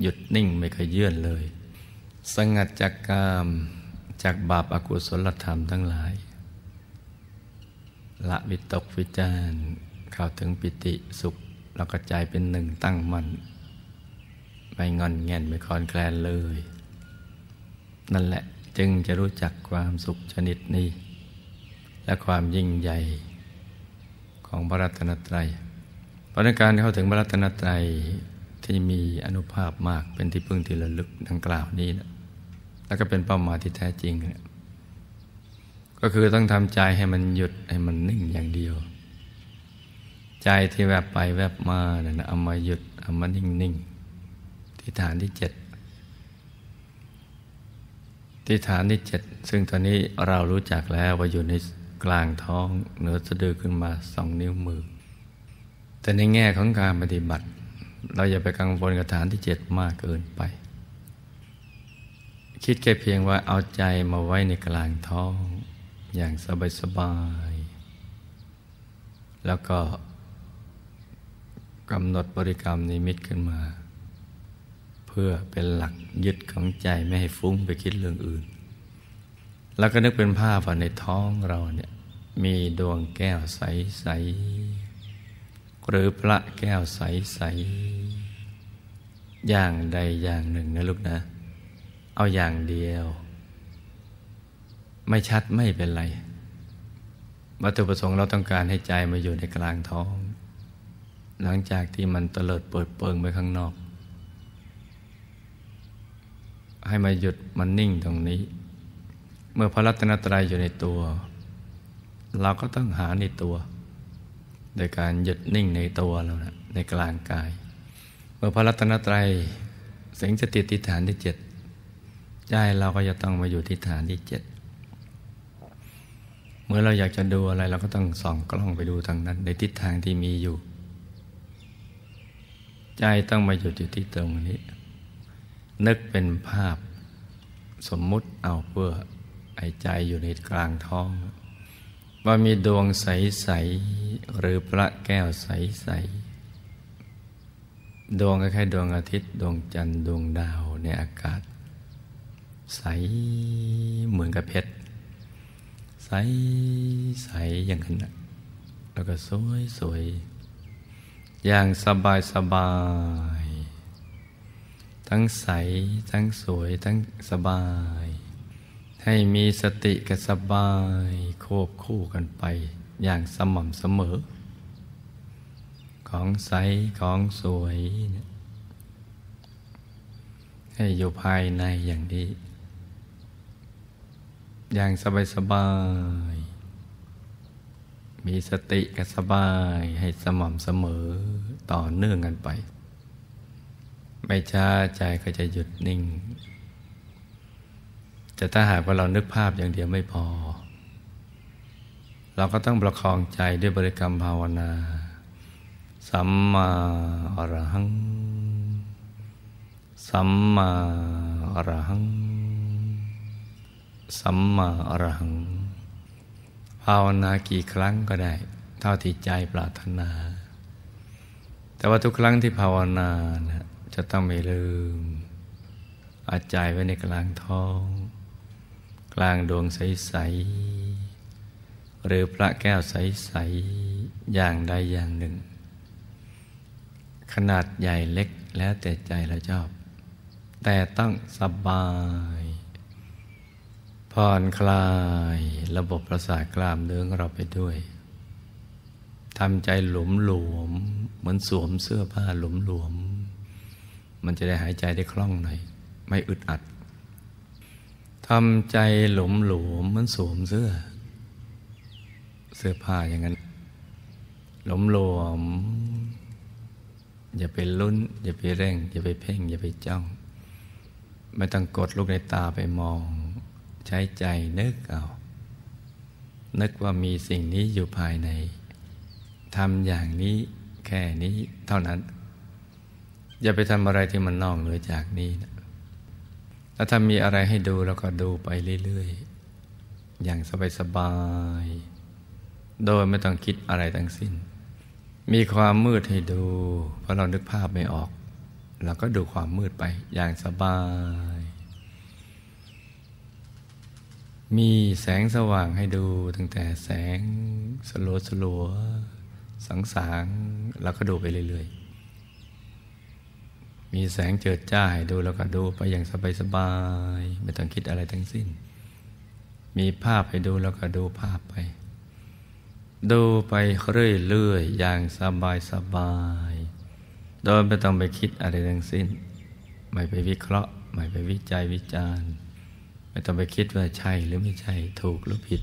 หยุดนิ่งไม่เคยเยื่อนเลย สงัดจากกามจากบาปอากุศลธรรมทั้งหลาย ละวิตกวิจารเข้าถึงปิติสุขแล้วก็ใจเป็นหนึ่งตั้งมัน่นไม่งอนแงนไม่คลอนแคลนเลย นั่นแหละจึงจะรู้จักความสุขชนิดนี้ และความยิ่งใหญ่ของพระรัตนตรัย ราะในการเข้าถึงพระรัตนตรัยที่มีอนุภาพมากเป็นที่พึ่งที่ระลึกดังกล่าวนี้นะแล้วก็เป็นเป้าหมายที่แท้จริงนะก็คือต้องทำใจให้มันหยุดให้มันนิ่งอย่างเดียว ใจที่แวบไปแวบมาเนี่ยนะเอามาหยุดเอามานิ่งนิ่งที่ฐานที่เจ็ดที่ฐานที่เจ็ดซึ่งตอนนี้เรารู้จักแล้วว่าอยู่ในกลางท้องเหนือสะดือขึ้นมาสองนิ้วมือ แต่ในแง่ของการปฏิบัติ เราอย่าไปกังวลกับฐานที่เจ็ดมากเกินไป คิดแค่เพียงว่าเอาใจมาไว้ในกลางท้องอย่างสบายๆแล้วก็กำหนดบริกรรมนิมิตขึ้นมา เพื่อเป็นหลักยึดของใจไม่ให้ฟุ้งไปคิดเรื่องอื่น แล้วก็นึกเป็นภาพว่าในท้องเราเนี่ยมีดวงแก้วใสๆ หรือพระแก้วใส ๆ อย่างใดอย่างหนึ่งนะลูกนะ เอาอย่างเดียว ไม่ชัดไม่เป็นไร วัตถุประสงค์เราต้องการให้ใจมาอยู่ในกลางท้อง หลังจากที่มันเตลิดเปิดเปิงไปข้างนอก ให้มาหยุดมันนิ่งตรงนี้ เมื่อพระรัตนตรัยอยู่ในตัว เราก็ต้องหาในตัว โดยการหยุดนิ่งในตัวเรานะในกลางกาย เมื่อพระรัตนตรัยสิงสติติฐานที่เจ็ดใจเราก็จะต้องมาอยู่ที่ฐานที่เจ็ดเมื่อเราอยากจะดูอะไรเราก็ต้องส่องกล้องไปดูทางนั้น ในทิศทางที่มีอยู่ ใจต้องมาหยุดอยู่ที่ตรงนี้ นึกเป็นภาพ สมมุติเอาเพื่อไอ้ใจอยู่ในกลางท้อง ว่ามีดวงใส ๆ หรือพระแก้วใส ๆ ดวงคล้ายๆดวงอาทิตย์ ดวงจันทร์ ดวงดาวในอากาศ ใสเหมือนกับเพชร ใสใสอย่างนั้นแล้วก็สวยสวยอย่างสบายสบาย ทั้งใส ทั้งสวย ทั้งสบาย ให้มีสติกับสบายควบคู่กันไปอย่างสม่ำเสมอ ของใสของสวย ให้อยู่ภายในอย่างนี้ อย่างสบายสบาย มีสติกับสบายให้สม่ำเสมอต่อเนื่องกันไป ไม่ช้าใจก็จะหยุดนิ่ง จะถ้าหากว่าเรานึกภาพอย่างเดียวไม่พอ เราก็ต้องประคองใจด้วยบริกรรมภาวนา สัมมาอรหัง สัมมาอรหัง สัมมาอรหัง ภาวนากี่ครั้งก็ได้ เท่าที่ใจปรารถนา แต่ว่าทุกครั้งที่ภาวนานะจะต้องไม่ลืมอาใจไว้ในกลางท้อง ลางดวงใส ๆ หรือพระแก้วใส ๆ อย่างใดอย่างหนึ่ง ขนาดใหญ่เล็กแล้วแต่ใจเราชอบ แต่ต้องสบาย ผ่อนคลายระบบประสาทกล้ามเนื้อเราไปด้วยทำใจหลวมหลวม เหมือนสวมเสื้อผ้าหลวมหลวม มันจะได้หายใจได้คล่องหน่อย ไม่อึดอัด ทำใจหลวมหลวมเหมือนสวมเสื้อ เสื้อผ้าอย่างนั้น หลวมหลวม อย่าไปลุ้น อย่าไปเร่ง อย่าไปเพ่ง อย่าไปจ้อง ไม่ต้องกดลูกในตาไปมอง ใช้ใจนึกเอานึกว่ามีสิ่งนี้อยู่ภายในทำอย่างนี้แค่นี้เท่านั้น อย่าไปทำอะไรที่มันนอกเหนือจากนี้นะ แล้วถ้ามีอะไรให้ดูเราก็ดูไปเรื่อยๆ อย่างสบายๆ โดยไม่ต้องคิดอะไรทั้งสิ้น มีความมืดให้ดู เพราะเรานึกภาพไม่ออกเราก็ดูความมืดไปอย่างสบาย มีแสงสว่างให้ดูตั้งแต่แสงสลัวสลัวสังสางเราก็ดูไปเรื่อยๆ มีแสงเจิดจ้าให้ดูแล้วก็ดูไปอย่างสบายๆไม่ต้องคิดอะไรทั้งสิ้น มีภาพให้ดูแล้วก็ดูภาพไป ดูไปเรื่อยๆอย่างสบายสบายโดยไม่ต้องไปคิดอะไรทั้งสิ้น ไม่ไปวิเคราะห์ ไม่ไปวิจัยวิจารณ์ ไม่ต้องไปคิดว่าใช่หรือไม่ใช่ถูกหรือผิด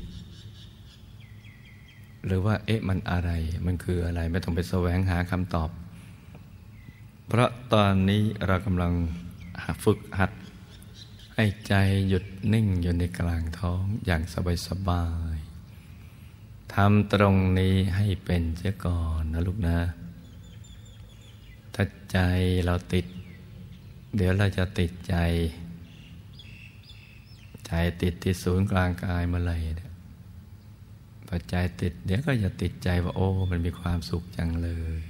หรือว่าเอ๊ะมันอะไรมันคืออะไรไม่ต้องไปแสวงหาคำตอบ เพราะตอนนี้เรากำลังฝึกหัด ให้ใจหยุดนิ่งอยู่ในกลางท้องอย่างสบายๆทำตรงนี้ให้เป็นเสียก่อนนะลูกนะ ถ้าใจเราติด เดี๋ยวเราจะติดใจ ใจติดที่ศูนย์กลางกายมาเลยเนี่พอใจติด เดี๋ยวก็จะติดใจว่าโอ้ มันมีความสุขจังเลย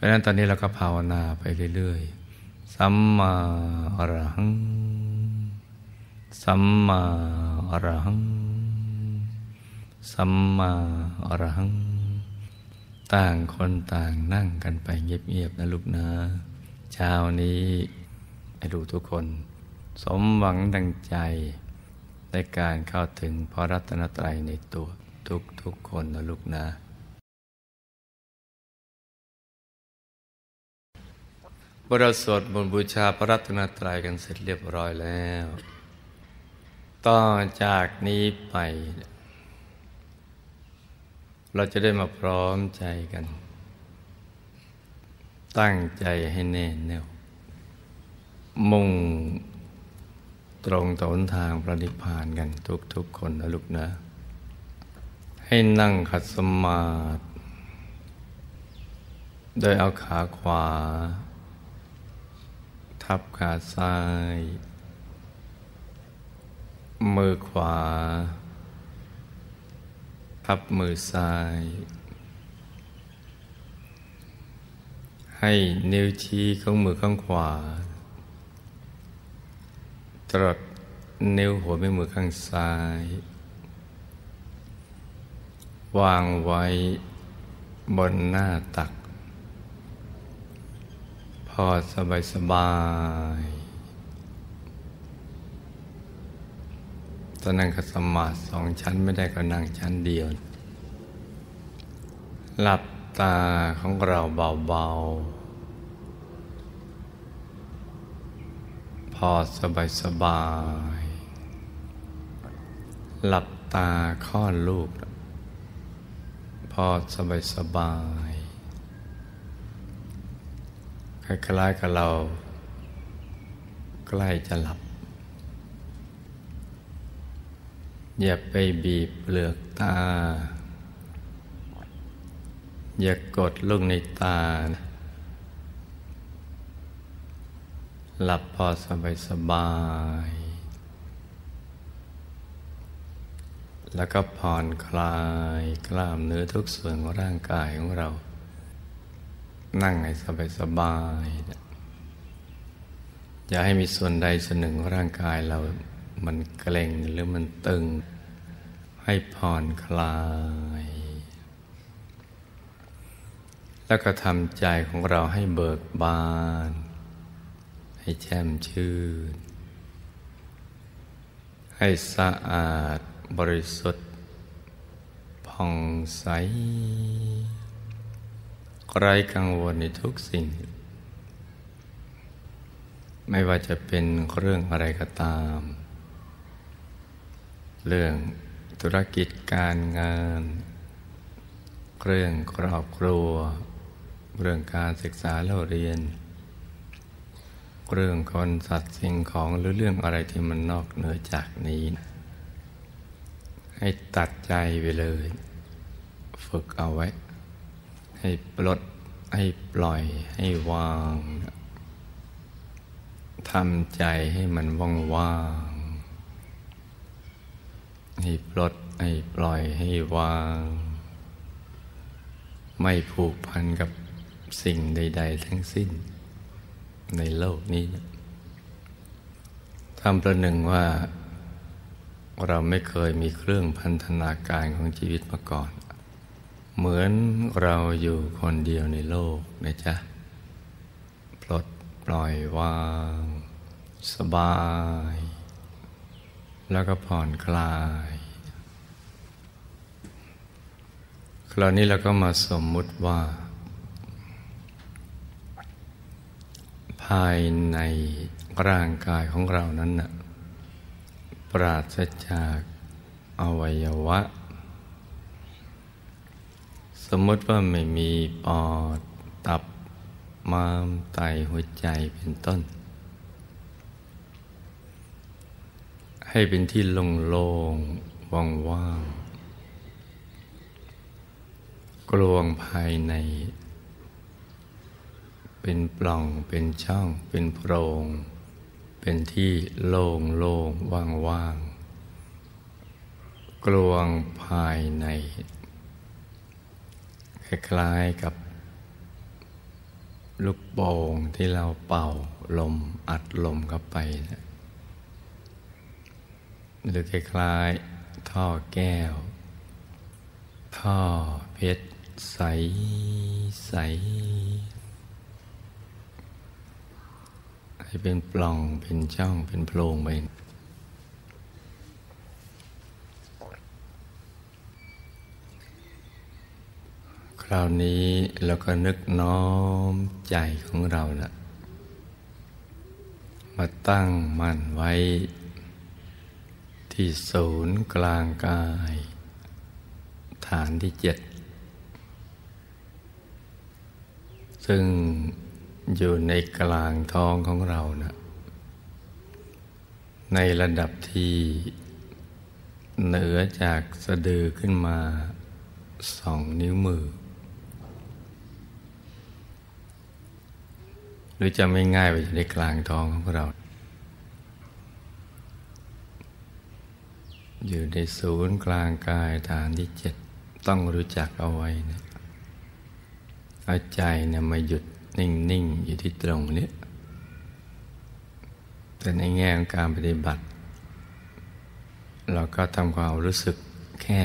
ราะฉะนั้นตอนนี้เราก็ภาวนาไปเรื่อยๆ สัมมาอรหัง สัมมาอรหัง สัมมาอรหัง ต่างคนต่างนั่งกันไปเงียบๆนะลูกนะ เช้านี้ให้ดูทุกคน สมหวังดังใจ ในการเข้าถึงพระรัตนตรัยในตัวทุกทุกคนนะลูกนะ มื่อเราสวดมนต์บูชาพระรัตนตรัยกันเสร็จเรียบร้อยแล้วต่อจากนี้ไป เราจะได้มาพร้อมใจกัน ตั้งใจให้แน่แน่วมุ่งตรงต่อหนทางประนิพพานกันทุกๆคนนะลูกนะ ให้นั่งขัดสมาธิโดยเอาขาขวา ทับขาซ้าย มือขวา ทับมือซ้าย ให้นิ้วชี้ของมือข้างขวา ตรดนิ้วหัวแม่มือข้างซ้าย วางไว้บนหน้าตัก พอสบายสบายตอนนั่งขัดสมาธิสองชั้นไม่ได้ก็นั่งชั้นเดียว หลับตาของเราเบาๆ พอสบายสบาย หลับตาค่อนลูก พอสบายสบาย ค ล้ายๆกับเรา ใกล้จะหลับ อย่าไปบีบเปลือกตา อย่ากดลูกในตานะหลับพอสบายสบาย แล้วก็ผ่อนคลายกล้ามเนื้อทุกส่วนของร่างกายของเรา นั่งให้สบายสบายนะอย่าให้มีส่วนใดส่วนหนึ่งของร่างกายเรา มันเกร็งหรือมันตึง ให้ผ่อนคลาย แล้วก็ทำใจของเราให้เบิกบาน ให้แช่มชื่น ให้สะอาดบริสุทธิ์ผ่องใส ไร้กังวลในทุกสิ่ง ไม่ว่าจะเป็นเรื่องอะไรก็ตาม เรื่องธุรกิจการงาน เรื่องครอบครัว เรื่องการศึกษาเล่าเรียน เรื่องคนสัตว์สิ่งของหรือเรื่องอะไรที่มันนอกเหนือจากนี้ ให้ตัดใจไปเลย ฝึกเอาไว้ ให้ปลด ให้ปล่อย ให้วางทำใจให้มันว่างว่างให้ปลด ให้ปล่อย ให้วาง ไม่ผูกพันกับสิ่งใด ๆ ทั้งสิ้น ในโลกนี้ทำประหนึ่งว่า เราไม่เคยมีเครื่องพันธนาการของชีวิตมาก่อน เหมือนเราอยู่คนเดียวในโลกนะจ๊ะ ปลดปล่อยวาง สบาย แล้วก็ผ่อนคลาย คราวนี้เราก็มาสมมุติว่า ภายในร่างกายของเรานั้นนะ่ะปราศจากอวัยวะ สมมติว่าไม่มีปอดตับม้ามไตหัวใจเป็นต้น ให้เป็นที่โล่งๆว่างๆกลวงภายใน เป็นปล่องเป็นช่อง เป็นโพรง เป็นที่โล่งโล่งว่างว่างกลวงภายใน คล้ายๆกับ ลูกโป่งที่เราเป่าลมอัดลมเข้าไปนะหรือคล้ายๆท่อแก้ว ท่อเพชรใสใสให้เป็นปล่องเป็นช่องเป็นโพรงไป ราวนี้เราก็นึกน้อมใจของเรานะมาตั้งมั่นไว้ ที่ศูนย์กลางกาย ฐานที่เจ็ด ซึ่งอยู่ในกลางท้องของเรานะในระดับที่เหนือจากสะดือขึ้นมาสองนิ้วมือ หรือจะไม่ง่ายไปในกลางท้องของเรา อยู่ในศูนย์กลางกายฐานที่เจ็ดต้องรู้จักเอาไว้นะเอาใจนะมาหยุดนิ่ง ๆ อยู่ที่ตรงนี้ แต่ในแง่ของการปฏิบัติ เราก็ทำความรู้สึกแค่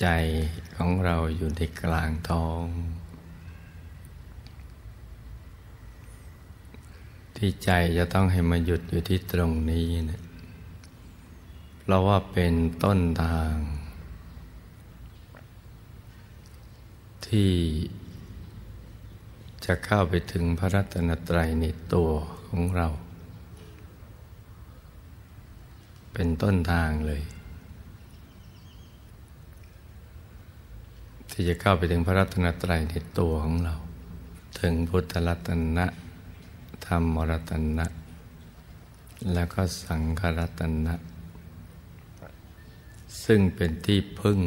ใจของเราอยู่ในกลางท้อง ที่ใจจะต้องให้มาหยุดอยู่ที่ตรงนี้นะเพราะว่าเป็นต้นทาง ที่จะเข้าไปถึงพระรัตนตรัยในตัวของเรา เป็นต้นทางเลย ที่จะเข้าไปถึงพระรัตนตรัยในตัวของเรา ถึงพุทธรัตนะ ธรรมรัตนะ แล้วก็สังฆรัตนะ ซึ่งเป็นที่พึ่ง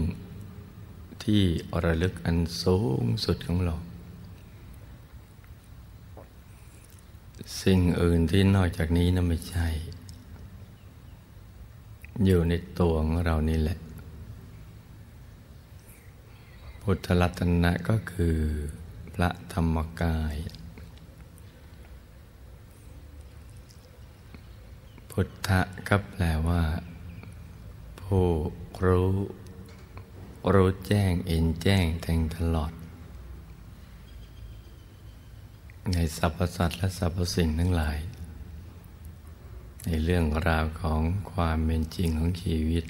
ที่ระลึกอันสูงสุดของเรา สิ่งอื่นที่นอกจากนี้นะไม่ใช่ อยู่ในตัวของเรานี่แหละ พุทธรัตนะก็คือพระธรรมกาย พุทธะก็แปลว่า ผู้รู้ รู้แจ้งเอ็นแจ้งแทงตลอด ในสรรพสัตว์และสรรพสิ่งทั้งหลาย ในเรื่องราวของความเป็นจริงของชีวิต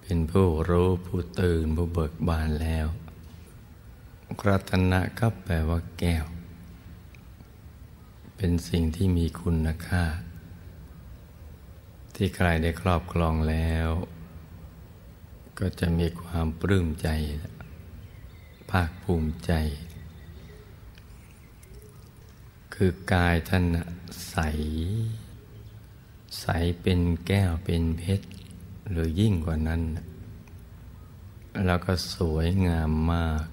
เป็นผู้รู้ผู้ตื่นผู้เบิกบานแล้วรัตนะก็แปลว่าแก้ว เป็นสิ่งที่มีคุณค่า ที่ใครได้ครอบครองแล้ว ก็จะมีความปลื้มใจ ภาคภูมิใจ คือกายท่านใส ใสเป็นแก้วเป็นเพชร หรือยิ่งกว่านั้น แล้วก็สวยงามมาก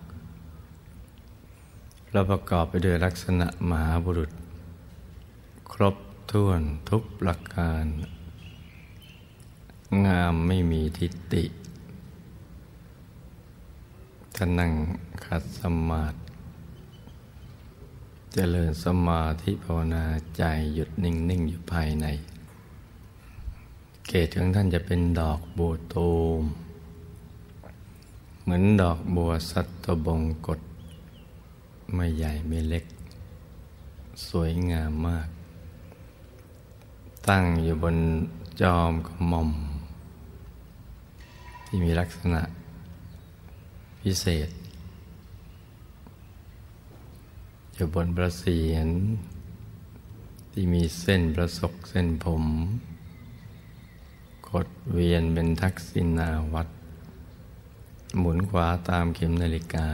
เราประกอบไปด้วยลักษณะมหาบุรุษ รบถ้วนทุกประการ งามไม่มีทิฏฐิถ้านั่งขัดสมาธิเจริญสมาธิภาวนาใจหยุดนิ่งๆอยู่ภายใน เกศของท่านจะเป็นดอกบัวตูม เหมือนดอกบัวสัตบงกฎไม่ใหญ่ไม่เล็ก สวยงามมาก ตั้งอยู่บนจอมกระหม่อม ที่มีลักษณะพิเศษ อยู่บนประเสียน ที่มีเส้นประศกเส้นผมกดเวียนเป็นทักษิณาวัด หมุนขวาตามเข็มนาฬิกา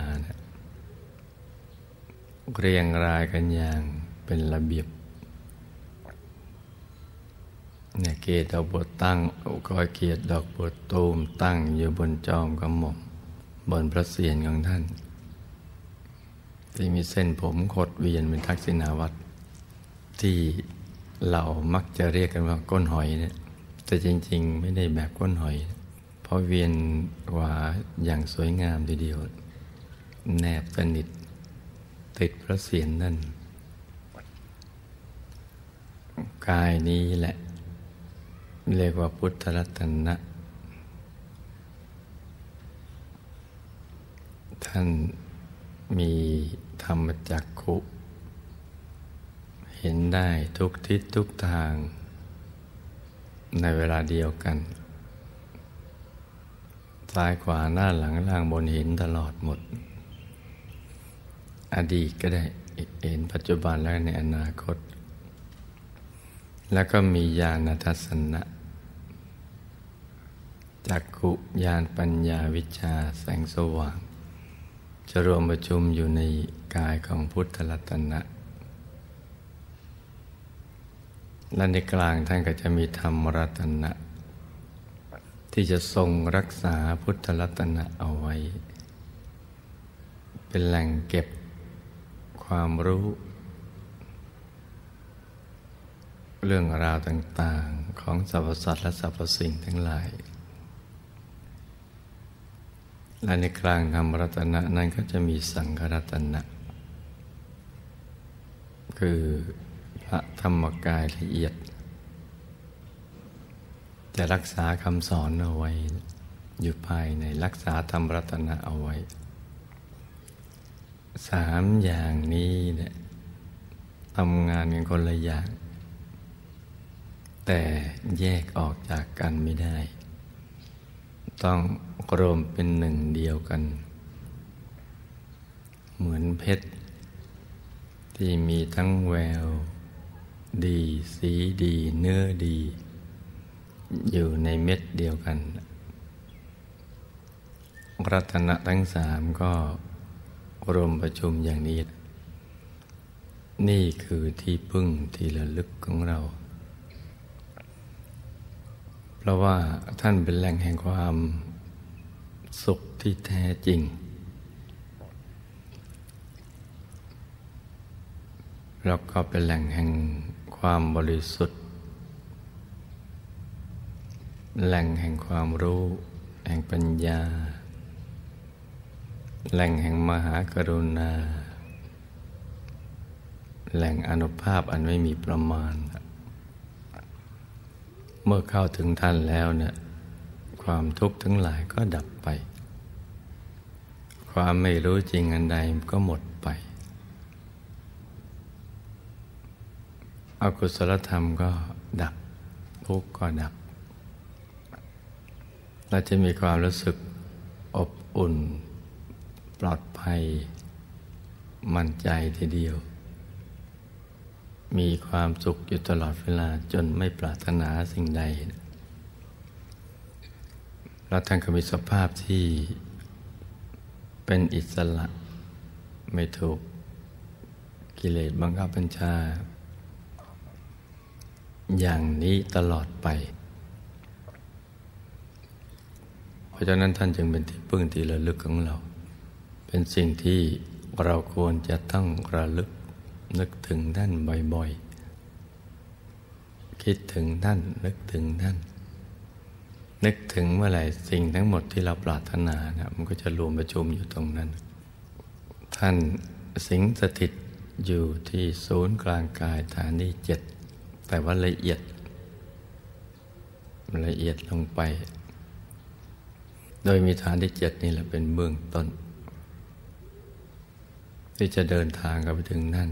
เรียงรายกันอย่างเป็นระเบียบ เนี่ยเกตดอกบัวตั้งกอยเกียรดอกบัวตูมตั้งอยู่บนจอมกระหม่อมบนพระเศียรของท่าน ที่มีเส้นผมขดเวียนเป็นทักษิณาวัตรที่เรามักจะเรียกกันว่าก้นหอยเนี่ยแต่จริงๆ ไม่ได้แบบก้นหอย เพราะเวียนว่าอย่างสวยงามทีเดียว แนบสนิท ติดพระเศียรนั่น กายนี้แหละ เรียกว่าพุทธรัตนะ ท่านมีธรรมจักขุ เห็นได้ทุกทิศทุกทาง ในเวลาเดียวกัน ซ้ายขวาหน้าหลังล่างบนเห็นตลอดหมด อดีตก็ได้เห็นปัจจุบันและในอนาคตแล้วก็มีญาณทัศนะ จักขุญาณปัญญาวิชาแสงสว่าง จะรวมประชุมอยู่ในกายของพุทธรัตนะและในกลางท่านก็จะมีธรรมรัตนะ ที่จะทรงรักษาพุทธรัตนะเอาไว้ เป็นแหล่งเก็บความรู้ เรื่องราวต่าง ๆ ของสรรพสัตว์และสรรพสิ่งทั้งหลาย และในกลางธรรมรัตนะนั้นก็จะมีสังฆรัตนะ คือพระธรรมกายละเอียด จะรักษาคำสอนเอาไว้ อยู่ภายในรักษาธรรมรัตนะเอาไว้ สามอย่างนี้เนี่ยทำงานกันคนละอย่าง แต่แยกออกจากกันไม่ได้ ต้องรวมเป็นหนึ่งเดียวกัน เหมือนเพชร ที่มีทั้งแวว ดีสีดีเนื้อดี อยู่ในเม็ดเดียวกัน รัตนะทั้งสามก็รวมประชุมอย่างนี้ นี่คือที่พึ่งที่ระลึกของเรา เพราะว่าท่านเป็นแหล่งแห่งความสุขที่แท้จริง แล้วก็เป็นแหล่งแห่งความบริสุทธิ์ แหล่งแห่งความรู้ แห่งปัญญา แหล่งแห่งมหากรุณา แหล่งอนุภาพอันไม่มีประมาณ เมื่อเข้าถึงท่านแล้วเนี่ยความทุกข์ทั้งหลายก็ดับไป ความไม่รู้จริงอันใดก็หมดไป อกุศลธรรมก็ดับ ทุกข์ก็ดับ เราจะมีความรู้สึกอบอุ่น ปลอดภัย มั่นใจทีเดียว มีความสุขอยู่ตลอดเวลาจนไม่ปรารถนาสิ่งใด แล้วท่านก็มีสภาพที่เป็นอิสระ ไม่ถูกกิเลสบังคับบัญชา อย่างนี้ตลอดไป เพราะฉะนั้นท่านจึงเป็นที่พึ่งที่ระลึกของเรา เป็นสิ่งที่เราควรจะต้องระลึก นึกถึงท่านบ่อยๆ คิดถึงท่านนึกถึงท่าน นึกถึงเมื่อไหร่สิ่งทั้งหมดที่เราปรารถนานะมันก็จะรวมประชุมอยู่ตรงนั้น ท่านสิงสถิตอยู่ที่ศูนย์กลางกายฐานที่เจ็ดแต่ว่าละเอียด ละเอียดลงไป โดยมีฐานที่เจ็ดนี่แหละเป็นเบื้องต้น ที่จะเดินทางกันไปถึงนั่น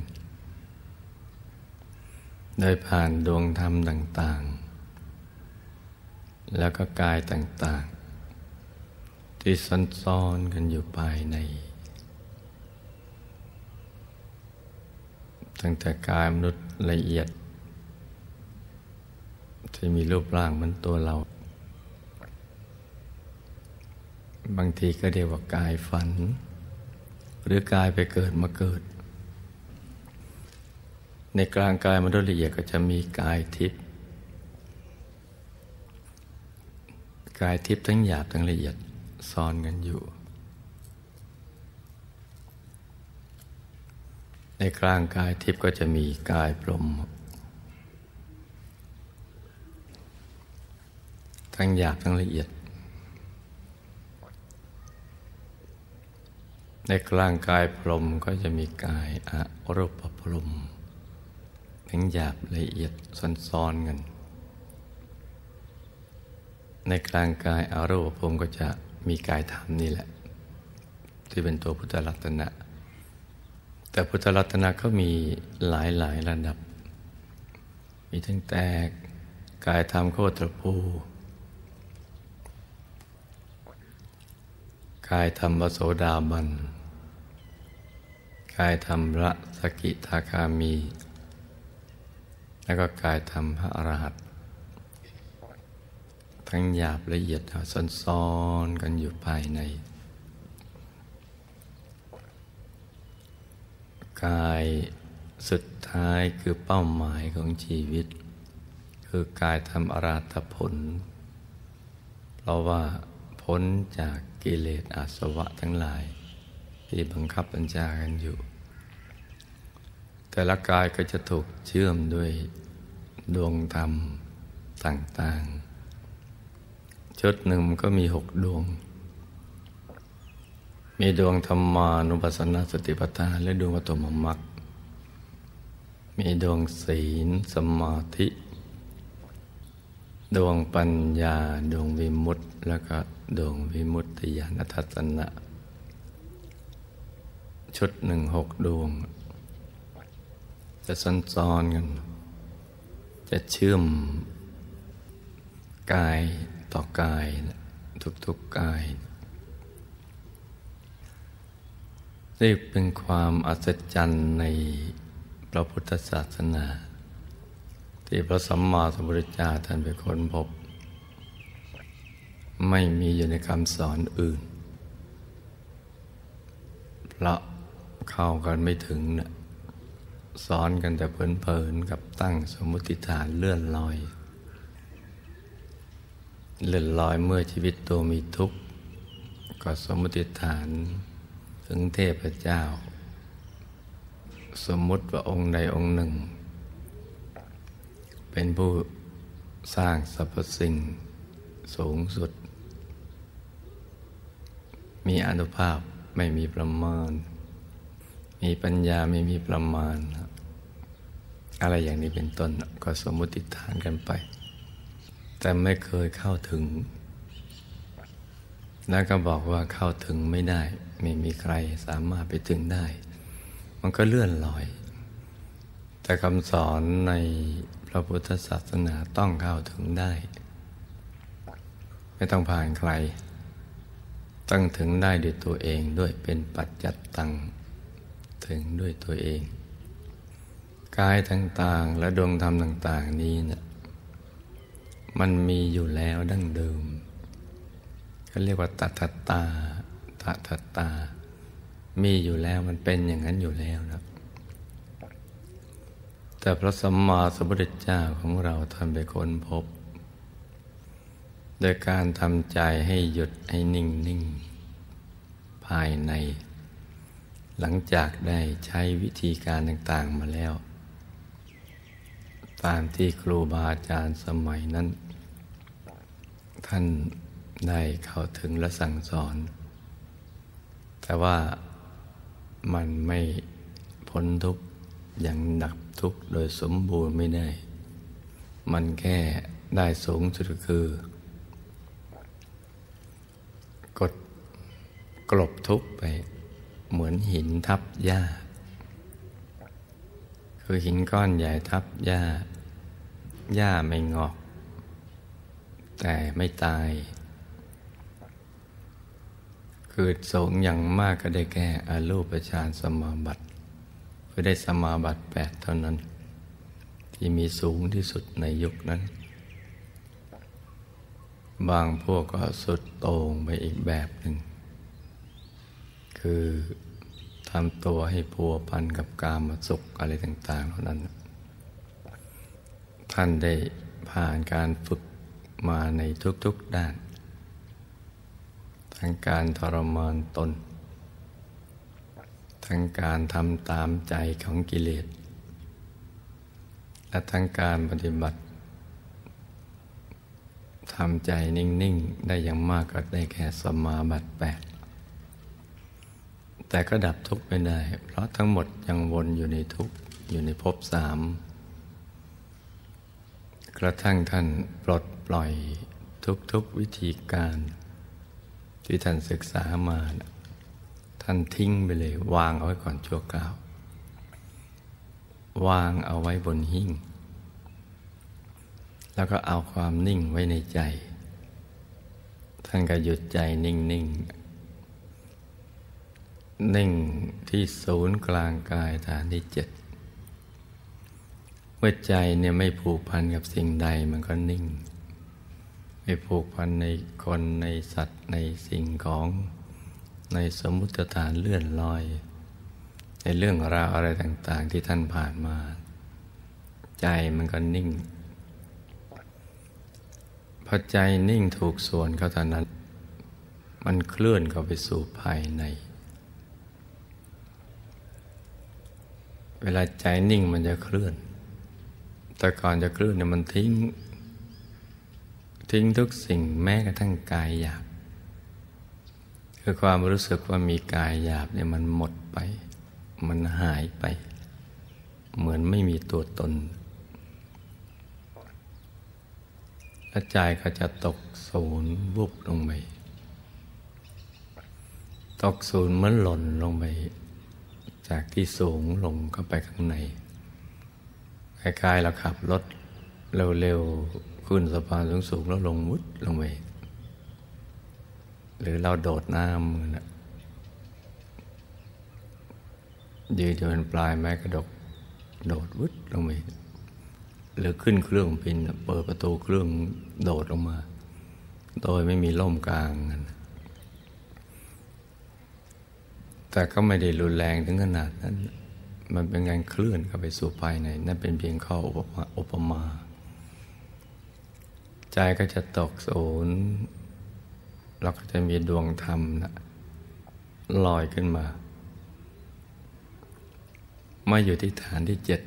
โดยผ่านดวงธรรมต่าง ๆ แล้วก็กายต่าง ๆ ที่ซ้อนๆกันอยู่ภายใน ตั้งแต่กายมนุษย์ละเอียด ที่มีรูปร่างเหมือนตัวเรา บางทีก็เรียกว่ากายฝัน หรือกายไปเกิดมาเกิด ในกลางกายมนุษย์ละเอียดก็จะมีกายทิพย์กายทิพย์ทั้งหยาบทั้งละเอียดซ้อนกันอยู่ ในกลางกายทิพย์ก็จะมีกายพรหมทั้งหยาบทั้งละเอียด ในกลางกายพรมก็จะมีกายอรูปพรม ทั้งหยาบละเอียดซ้อนๆกัน ในกลางกายอารูปพรมก็จะมีกายธรรมนี่แหละ ที่เป็นตัวพุทธรัตนะ แต่พุทธรัตนะก็มีหลายหลายระดับ มีทั้งแต่กายธรรมโคตรภูกายธรรมโสดาบันกายธรรมระสกิทาคามี แล้วก็กายธรรมพระอรหัตทั้งหยาบละเอียดซ้อนๆกันอยู่ภายใน กายสุดท้ายคือเป้าหมายของชีวิต คือกายทำอราธผล เพราะว่าพ้นจากกิเลสอาสวะทั้งหลาย ที่บังคับบัญชากันอยู่ แต่ละกายก็จะถูกเชื่อมด้วยดวงธรรมต่างๆ ชุดหนึ่งก็มีหกดวง มีดวงธรรมานุปัสสนาสติปัฏฐานและดวงปฐมมรรค มีดวงศีลสมาธิ ดวงปัญญา ดวงวิมุตติ แล้วก็ดวงวิมุตติญาณทัศนะ ชุดหนึ่งหกดวง จะซ้อนๆกัน จะเชื่อม กายต่อกาย ทุกๆกายนี่เป็นความอัศจรรย์ในพระพุทธศาสนา ที่พระสัมมาสัมพุทธเจ้าท่านเป็นคนพบ ไม่มีอยู่ในคำสอนอื่น เพราะเข้ากันไม่ถึงนะ สอนกันแต่เพลินๆกับตั้งสมมติฐานเลื่อนลอย เลื่อนลอยเมื่อชีวิตตัวมีทุกข์ก็สมมติฐานถึงเทพเจ้า สมมุติว่าองค์ใดองค์หนึ่ง เป็นผู้สร้างสรรพสิ่งสูงสุด มีอนุภาพไม่มีประมาณ มีปัญญาไม่มีประมาณ อะไรอย่างนี้เป็นต้นก็สมมติฐานกันไป แต่ไม่เคยเข้าถึงแล้วก็บอกว่าเข้าถึงไม่ได้ ไม่มีใครสามารถไปถึงได้ มันก็เลื่อนลอย แต่คำสอนในพระพุทธศาสนาต้องเข้าถึงได้ ไม่ต้องผ่านใครตั้งถึงได้ด้วยตัวเองด้วยเป็นปัจจัตตัง ถึงด้วยตัวเอง กายต่างๆ และดวงธรรมต่าง ๆ นี้เนะี่ยมันมีอยู่แล้วดั้งเดิมเขาเรียกว่าตัทตาตัทตา มีอยู่แล้วมันเป็นอย่างนั้นอยู่แล้วนะแต่พระสัมมาสัมพุทธเจ้าของเราท่านเป็นคนพบ โดยการทำใจให้หยุดให้นิ่งนิ่งภายใน หลังจากได้ใช้วิธีการต่าง ๆ มาแล้ว ตามที่ครูบาอาจารย์สมัยนั้น ท่านได้เข้าถึงและสั่งสอน แต่ว่ามันไม่พ้นทุกข์อย่างดับทุกข์โดยสมบูรณ์ไม่ได้ มันแค่ได้สูงสุดคือกดกลบทุกข์ไปเหมือนหินทับหญ้า คือหินก้อนใหญ่ทับหญ้า หญ้าไม่งอก แต่ไม่ตายคือสงอย่างมากก็ได้แก่อารูปฌานสมาบัติคือได้สมาบัติแปดเท่านั้น ที่มีสูงที่สุดในยุคนั้น บางพวกก็สุดโต่งไปอีกแบบหนึ่ง คือ ทำตัวให้พัวพันกับกามสุขอะไรต่าง ๆ เหล่านั้น ท่านได้ผ่านการฝึกมาในทุก ๆ ด้าน ทั้งการทรมานตน ทั้งการทำตามใจของกิเลส และทั้งการปฏิบัติทำใจนิ่ง ๆ ได้อย่างมากก็ได้แค่สมาบัติแปด แต่ก็ดับทุกข์ไม่ได้ เพราะทั้งหมดยังวนอยู่ในทุกข์อยู่ในภพสาม กระทั่งท่านปลดปล่อยทุกๆวิธีการ ที่ท่านศึกษามา ท่านทิ้งไปเลยวางเอาไว้ก่อนชั่วคราว วางเอาไว้บนหิ้ง แล้วก็เอาความนิ่งไว้ในใจ ท่านก็หยุดใจนิ่ง นิ่งที่ศูนย์กลางกายฐานที่เจ็ดเมื่อใจเนี่ยไม่ผูกพันกับสิ่งใดมันก็นิ่ง ไม่ผูกพันในคนในสัตว์ในสิ่งของในสมมุติฐานเลื่อนลอย ในเรื่องราวอะไรต่างๆ ที่ท่านผ่านมา ใจมันก็นิ่งพอใจนิ่งถูกส่วนเขาตอนนั้น มันเคลื่อนเข้าไปสู่ภายใน เวลาใจนิ่งมันจะเคลื่อน แต่ก่อนจะเคลื่อนเนี่ยมันทิ้ง ทิ้งทุกสิ่งแม้กระทั่งกายหยาบ คือความรู้สึกว่ามีกายหยาบเนี่ยมันหมดไป มันหายไป เหมือนไม่มีตัวตน และใจก็จะตกศูนย์วุบลงไป ตกศูนย์เหมือนหล่นลงไป จากที่สูงลงเข้าไปข้างในคล้ายๆเราขับรถเร็วๆขึ้นสะพานสูงๆแล้วลงมุดลงไปหรือเราโดดน้ำนะยืนอยู่บนปลายไม้กระดก โดดวุดลงไปหรือขึ้นเครื่องบินเปิดประตูเครื่องโดดลงมา โดยไม่มีล่มกลาง แต่ก็ไม่ได้รุนแรงถึงขนาดนั้น มันเป็นการเคลื่อนเข้าไปสู่ภายใน นั่นเป็นเพียงข้ออุปมา ใจก็จะตกศูนย์เราก็จะมีดวงธรรมนะลอยขึ้นมา มาอยู่ที่ฐานที่เจ็ด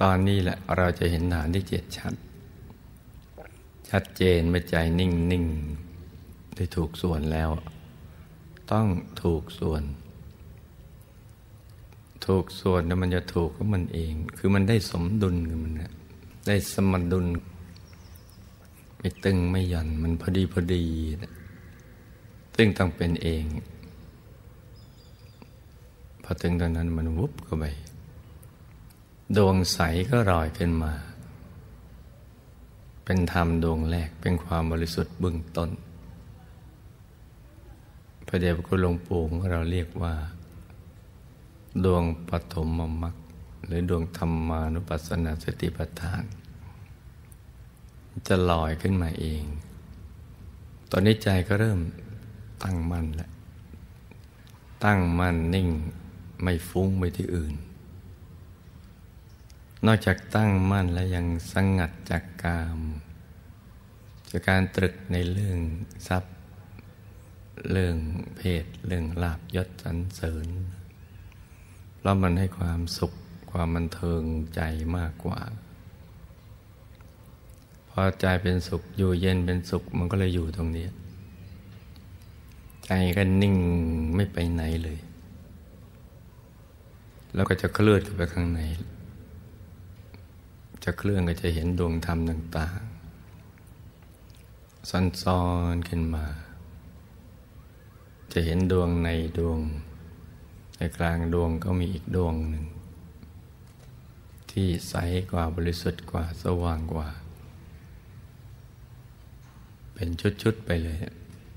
ตอนนี้แหละเราจะเห็นฐานที่เจ็ดชัด ชัดเจนเมื่อใจนิ่งนิ่งได้ถูกส่วนแล้ว ต้องถูกส่วน ถูกส่วนแล้วมันจะถูกก็มันเอง คือมันได้สมดุลกับมันนะได้สมดุล ไม่ตึงไม่หย่อนมันพอดีพอดีนะซึ่งต้องเป็นเอง พอถึงตอนนั้นมันวุบเข้าไปดวงใสก็ลอยขึ้นมา เป็นธรรมดวงแรกเป็นความบริสุทธิ์เบื้องต้น พระเดชพระคุณหลวงปู่ของเราเรียกว่า ดวงปฐมมรรคหรือดวงธรรมานุปัสสนาสติปัฏฐาน จะลอยขึ้นมาเอง ตอนนี้ใจก็เริ่มตั้งมั่นแล้วตั้งมั่นนิ่งไม่ฟุ้งไปที่อื่น นอกจากตั้งมั่นแล้วยังสงัดจากกาม จากการตรึกในเรื่องทรัพย์ เรื่องเพศเรื่องลาบยศสรรเสริญเพราะมันให้ความสุขความบันเทิงใจมากกว่า พอใจเป็นสุขอยู่เย็นเป็นสุขมันก็เลยอยู่ตรงนี้ ใจก็นิ่งไม่ไปไหนเลย แล้วก็จะเคลื่อนไปข้างใน จะเคลื่อนก็จะเห็นดวงธรรมต่าง ๆซ้อนๆขึ้นมา จะเห็นดวงในดวง ในกลางดวงก็มีอีกดวงหนึ่ง ที่ใสกว่าบริสุทธิ์กว่าสว่างกว่า เป็นชุดๆไปเลย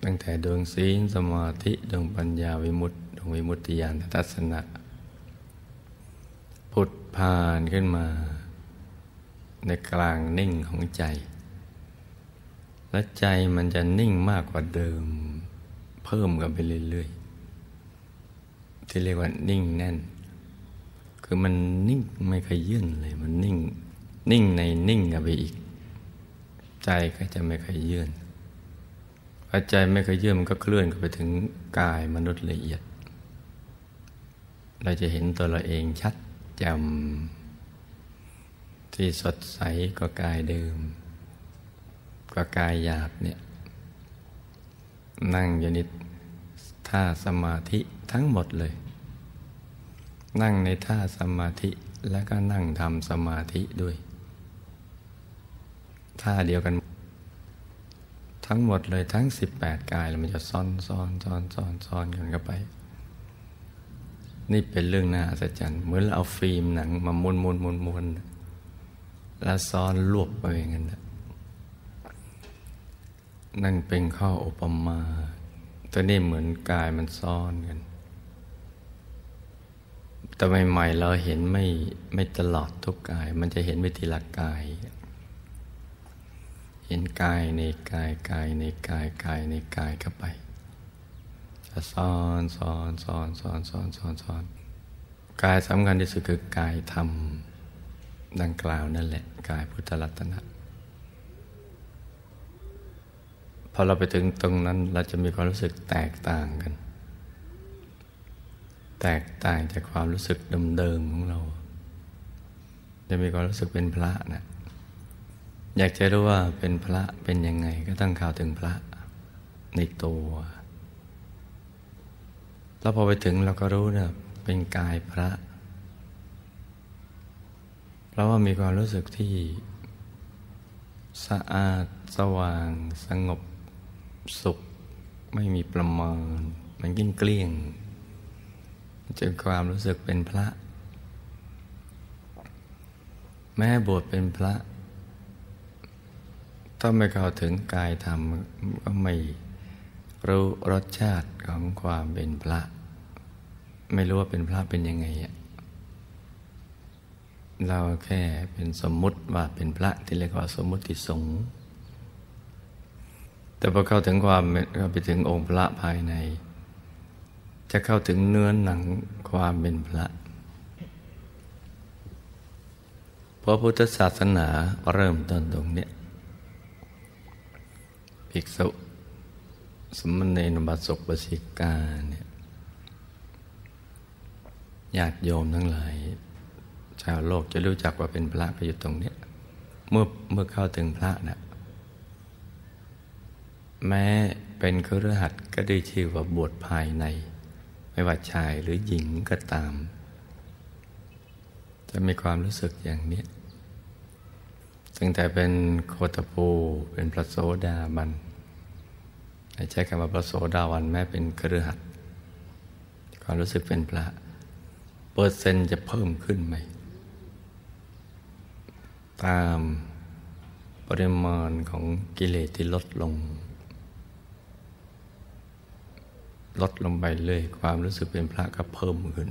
ตั้งแต่ดวงศีลสมาธิ ดวงปัญญาวิมุตติดวงวิมุตติญาณทัศนะผุดผ่านขึ้นมา ในกลางนิ่งของใจ และใจมันจะนิ่งมากกว่าเดิม เพิ่มกันไปเรื่อยๆ ที่เรียกว่านิ่งแน่น คือมันนิ่งไม่เคยยื่นเลย มันนิ่ง นิ่งในนิ่งกันไปอีก ใจก็จะไม่เคยยื่นพอใจไม่เคยยื่นมันก็เคลื่อนไปถึงกายมนุษย์ละเอียด เราจะเห็นตัวเราเองชัดแจ่มที่สดใสก็กายเดิมก็กายหยาบเนี่ย นั่งอยู่ในท่าสมาธิทั้งหมดเลย นั่งในท่าสมาธิแล้วก็นั่งทำสมาธิด้วย ท่าเดียวกัน ทั้งหมดเลยทั้งสิบแปดกายมันจะซ้อนซ้อนซ้อนซ้อนซ้อนกันเข้าไป นี่เป็นเรื่องน่าอัศจรรย์เหมือนเราเอาฟิล์มหนังมาม้วนม้วนม้วนม้วนแล้วซ้อนรวบไปอย่างนั้น นั่นเป็นข้ออุปมาตัวนี้เหมือนกายมันซ่อนกัน แต่ใหม่ๆเราเห็นไม่ไม่ตลอดทุกกาย มันจะเห็นไปทีละกาย เห็นกายในกายกายในกายกายในกายเข้าไปจะซ้อนซ้อนซ้อนซ้อนซ้อนซ้อนซ้อนกายสำคัญที่สุดคือกายธรรมดังกล่าวนั่นแหละ กายพุทธรัตนะ พอเราไปถึงตรงนั้นเราจะมีความรู้สึกแตกต่างกัน แตกต่างจากความรู้สึกเดิมๆของเรา จะมีความรู้สึกเป็นพระนะอยากจะรู้ว่าเป็นพระเป็นยังไง ก็ต้องข่าวถึงพระในตัว แล้วพอไปถึงเราก็รู้เนี่ยเป็นกายพระ เพราะว่ามีความรู้สึกที่สะอาดสว่างสงบ สุขไม่มีประมาณ มันยิ่งเกลี้ยงจนความรู้สึกเป็นพระ แม้บวชเป็นพระ ถ้าไม่เข้าถึงกายธรรมก็ไม่รู้รสชาติของความเป็นพระ ไม่รู้ว่าเป็นพระเป็นยังไงอะเราแค่เป็นสมมุติว่าเป็นพระที่เรียกว่าสมมุติสงฆ์ แต่พอเข้าถึงความเข้าไปถึงองค์พระภายใน จะเข้าถึงเนื้อหนังความเป็นพระ พระพุทธศาสนาเริ่มต้นตรงนี้ภิกษุสมณเณรบัสกบสิกาเนี่ยญาติโยมทั้งหลาย ชาวโลกจะรู้จักว่าเป็นพระก็อยู่ตรงนี้เมื่อเมื่อเข้าถึงพระนะ่ะ แม้เป็นครหัสก็ได้ชื่อว่าบวชภายใน ไม่ว่าชายหรือหญิงก็ตาม จะมีความรู้สึกอย่างนี้ตั้งแต่เป็นโคตปูเป็นพระโสดาบันใช้คำว่าพระโสดาวันแม้เป็นครหัสความรู้สึกเป็นพระเปอร์เซ็นต์จะเพิ่มขึ้นไหม ตามปริมาณของกิเลสที่ลดลง ลดลงไปเลย ความรู้สึกเป็นพระก็เพิ่มขึ้น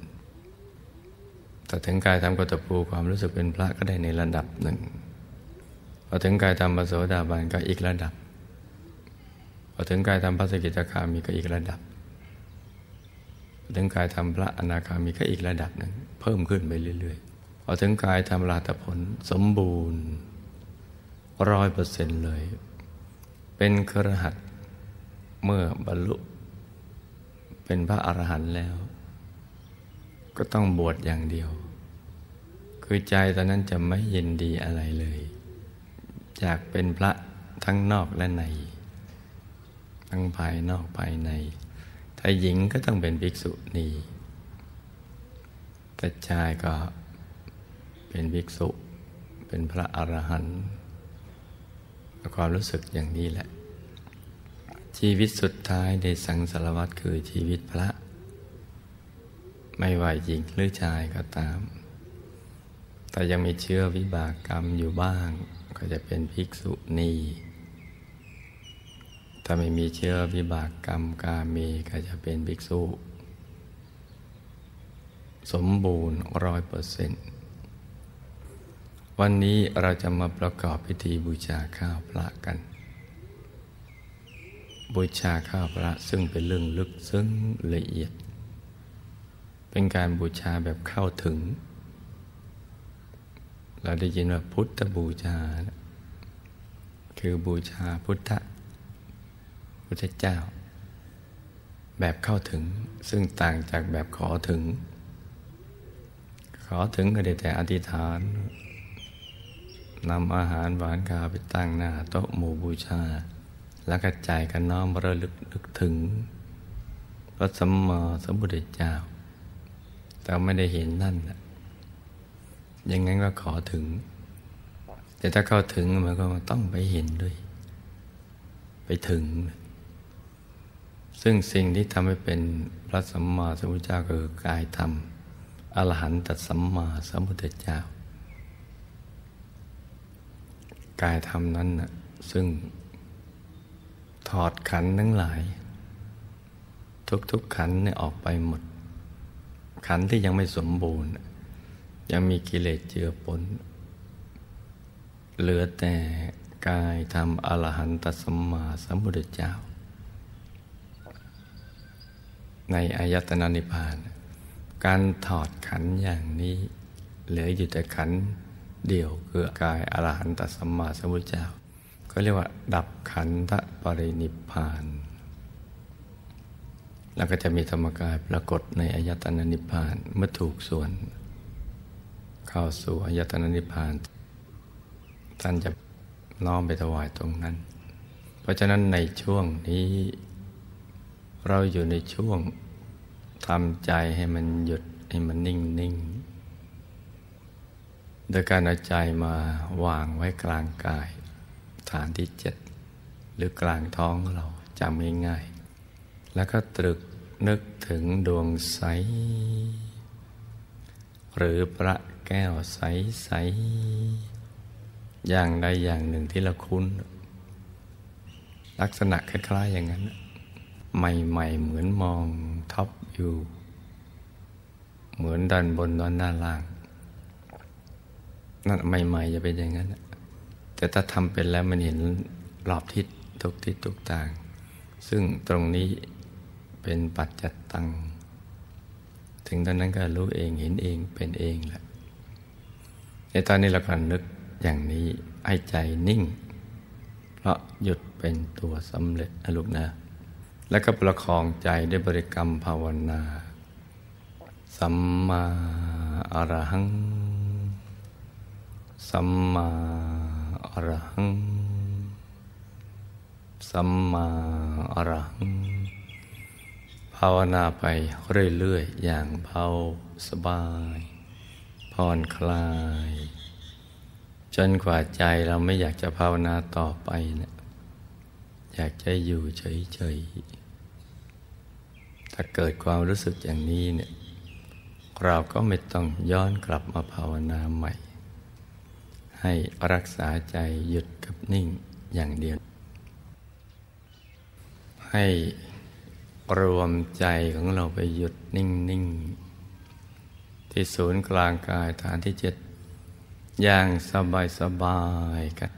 แต่ถึงกายทำกตปูความรู้สึกเป็นพระก็ได้ในระดับหนึ่งพอถึงกายทำปโสดาบันก็อีกระดับพอถึงกายทำพระสกิจคามีก็อีกระดับพอถึงกายทำพระอนาคามีก็อีกระดับหนึ่งเพิ่มขึ้นไปเรื่อยๆพอถึงกายทำราตผลสมบูรณ์ร้อยเปอร์เซ็นต์เลย เป็นครหัสเมื่อบรรลุ เป็นพระอรหันต์แล้ว ก็ต้องบวชอย่างเดียว คือใจตอนนั้นจะไม่ยินดีอะไรเลย จากเป็นพระทั้งนอกและใน ทั้งภายนอกภายใน ถ้าหญิงก็ต้องเป็นภิกษุณีแต่ชายก็เป็นภิกษุ เป็นพระอรหันต์ความรู้สึกอย่างนี้แหละ ชีวิตสุดท้ายในสังสารวัตรคือชีวิตพระ ไม่ว่าหญิงหรือชายก็ตาม แต่ยังมีเชื้อวิบากกรรมอยู่บ้าง ก็จะเป็นภิกษุณีถ้าไม่มีเชื้อวิบากกรรมกาเมก็จะเป็นภิกษุ สมบูรณ์ร้อยเปอร์เซ็นต์วันนี้เราจะมาประกอบพิธีบูชาข้าวพระกัน บูชาข้าพระซึ่งเป็นเรื่องลึกซึ้งละเอียด เป็นการบูชาแบบเข้าถึง เราได้ยินว่าพุทธบูชา คือบูชาพุทธพุทธเจ้า แบบเข้าถึงซึ่งต่างจากแบบขอถึง ขอถึงก็ได้แต่อธิษฐานนำอาหารหวานคาไปตั้งหน้าโต๊ะหมู่บูชา แล้วก็ใจกันน้อมระลึกนึกถึงพระสัมมาสัมพุทธเจ้า แต่ไม่ได้เห็นนั่นยังงั้นก็ขอถึง แต่ถ้าเข้าถึงมันก็ต้องไปเห็นด้วย ไปถึง ซึ่งสิ่งที่ทำให้เป็นพระสัมมาสัมพุทธเจ้าคือกายธรรมอรหันตสัมมาสัมพุทธเจ้า กายธรรมนั้นนะซึ่ง ถอดขันทั้งหลาย ทุกๆขันเนี่ยออกไปหมด ขันที่ยังไม่สมบูรณ์ ยังมีกิเลสเจือปนเหลือแต่กายทำอรหันตสัมมาสัมพุทธเจ้า ในอายตนะนิพพาน การถอดขันอย่างนี้ เหลืออยู่แต่ขันเดียวคือกายอรหันตสัมมาสัมพุทธเจ้า ก็เรียกว่า ดับขันธปรินิพพาน แล้วก็จะมีธรรมกายปรากฏในอายตนะนิพพานเมื่อถูกส่วน เข้าสู่อายตนะนิพพาน ท่านจะน้อมไปถวายตรงนั้น เพราะฉะนั้นในช่วงนี้ เราอยู่ในช่วงทำใจให้มันหยุดให้มันนิ่งนิ่งโดยการเอาใจมาวางไว้กลางกาย ฐานที่เจ็ดหรือกลางท้องเราจำง่ายๆแล้วก็ตรึกนึกถึงดวงใส หรือพระแก้วใสใสอย่างใดอย่างหนึ่งที่เราคุ้น ลักษณะคล้ายๆอย่างนั้น ใหม่ๆเหมือนมองท็อปอยู่ เหมือนด้านบนด้านหน้าล่าง นั่นใหม่ๆจะเป็นอย่างนั้น แต่ถ้าทำเป็นแล้วมันเห็นรอบทิศทุกทิศทุกทาง ซึ่งตรงนี้เป็นปัจจัตตัง ถึงตอนนั้นก็รู้เองเห็นเองเป็นเองแหละ ในตอนนี้เราก็นึกอย่างนี้ให้ใจนิ่ง เพราะหยุดเป็นตัวสำเร็จนะลูกนะ แล้วก็ประคองใจด้วยบริกรรมภาวนา สัมมาอรหัง สัมมา อรหัง สัมมาอรหัง ภาวนาไปเรื่อยๆ อย่างเบาสบาย ผ่อนคลาย จนกว่าใจเราไม่อยากจะภาวนาต่อไปเนะี่ยอยากจะอยู่เฉยๆ ถ้าเกิดความรู้สึกอย่างนี้เนี่ยเราก็ไม่ต้องย้อนกลับมาภาวนาใหม่ ให้รักษาใจหยุดกับนิ่งอย่างเดียว ให้รวมใจของเราไปหยุดนิ่งๆที่ศูนย์กลางกายฐานที่เจ็ดอย่างสบายสบายกัน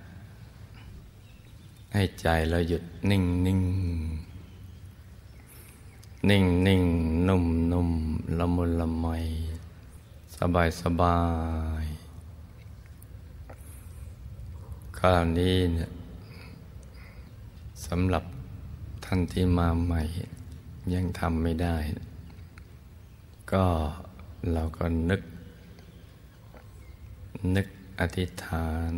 ให้ใจเราหยุดนิ่งนิ่งนิ่งนิ่งนุ่มนุ่มละมุนละไมสบายสบายค ราวนี้เนี่ยสำหรับท่านที่มาใหม่ ยังทำไม่ได้ ก็เราก็นึก นึกอธิษฐาน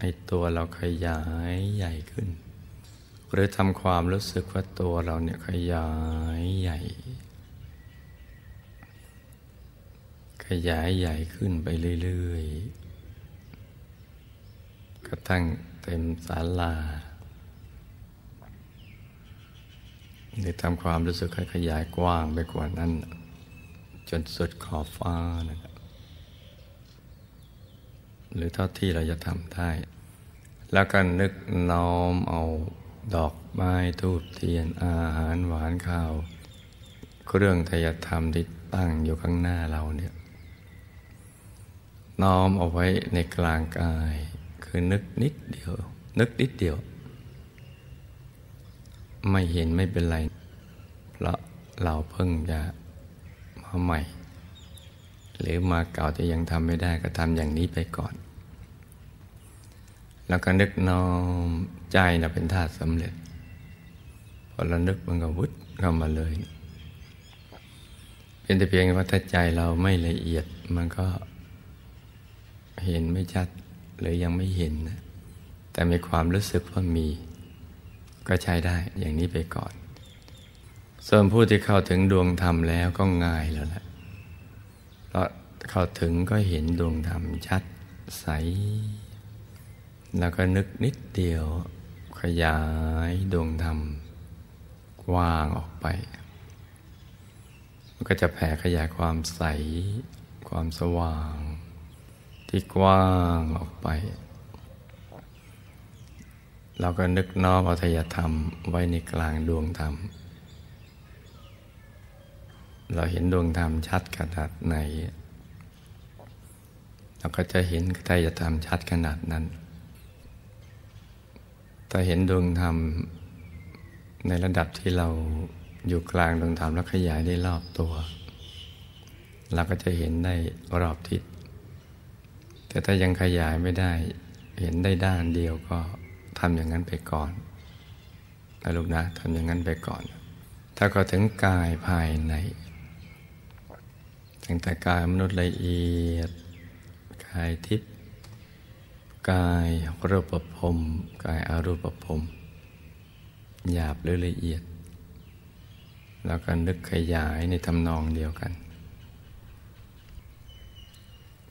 ให้ตัวเราขยายใหญ่ขึ้น หรือทำความรู้สึกว่าตัวเราเนี่ยขยายใหญ่ ขยายใหญ่ขึ้นไปเรื่อย ๆ กระทั่งเต็มศาลาหรือทำความรู้สึกให้ขยายกว้างไปกว่านั้น จนสุดขอบฟ้านะครับ หรือเท่าที่เราจะทำได้ แล้วก็นึกน้อมเอาดอกไม้ทูบเทียนอาหารหวานข้าว เครื่องทยธรรมที่ตั้งอยู่ข้างหน้าเราเนี่ย น้อมเอาไว้ในกลางกาย คือนึกนิดเดียว นึกนิดเดียว ไม่เห็นไม่เป็นไร เพราะเราเพิ่งจะมาใหม่ หรือมาเก่าแต่ยังทำไม่ได้ก็ทำอย่างนี้ไปก่อน แล้วก็นึกน้อมใจเราเป็นธาตุสำเร็จพอเรานึกมันก็วุดเข้ามาเลย เป็นแต่เพียงว่าถ้าใจเราไม่ละเอียดมันก็เห็นไม่ชัด หรือยังไม่เห็นนะแต่มีความรู้สึกว่ามี ก็ใช้ได้อย่างนี้ไปก่อน ส่วนผู้ที่เข้าถึงดวงธรรมแล้วก็ง่ายแล้วแหละเพราะเข้าถึงก็เห็นดวงธรรมชัดใส แล้วก็นึกนิดเดียว ขยายดวงธรรมกว้างออกไป มันก็จะแผ่ขยายความใส ความสว่าง ที่กว้างออกไป เราก็นึกน้อมอัธยธรรมไว้ในกลางดวงธรรม เราเห็นดวงธรรมชัดขนาดไหน เราก็จะเห็นใครจะทำชัดขนาดนั้น ถ้าเห็นดวงธรรมในระดับที่เราอยู่กลางดวงธรรมแล้วขยายได้รอบตัว เราก็จะเห็นได้รอบทิศ แต่ถ้ายังขยายไม่ได้ เห็นได้ด้านเดียวก็ทำอย่างนั้นไปก่อนนะลูกนะทำอย่างนั้นไปก่อน ถ้าก็ถึงกายภายในตั้งแต่กายมนุษย์ละเอียด กายทิพย์กายรูปภพกายอารูปภพหยาบหรือละเอียด แล้วก็นึกขยายในทำนองเดียวกัน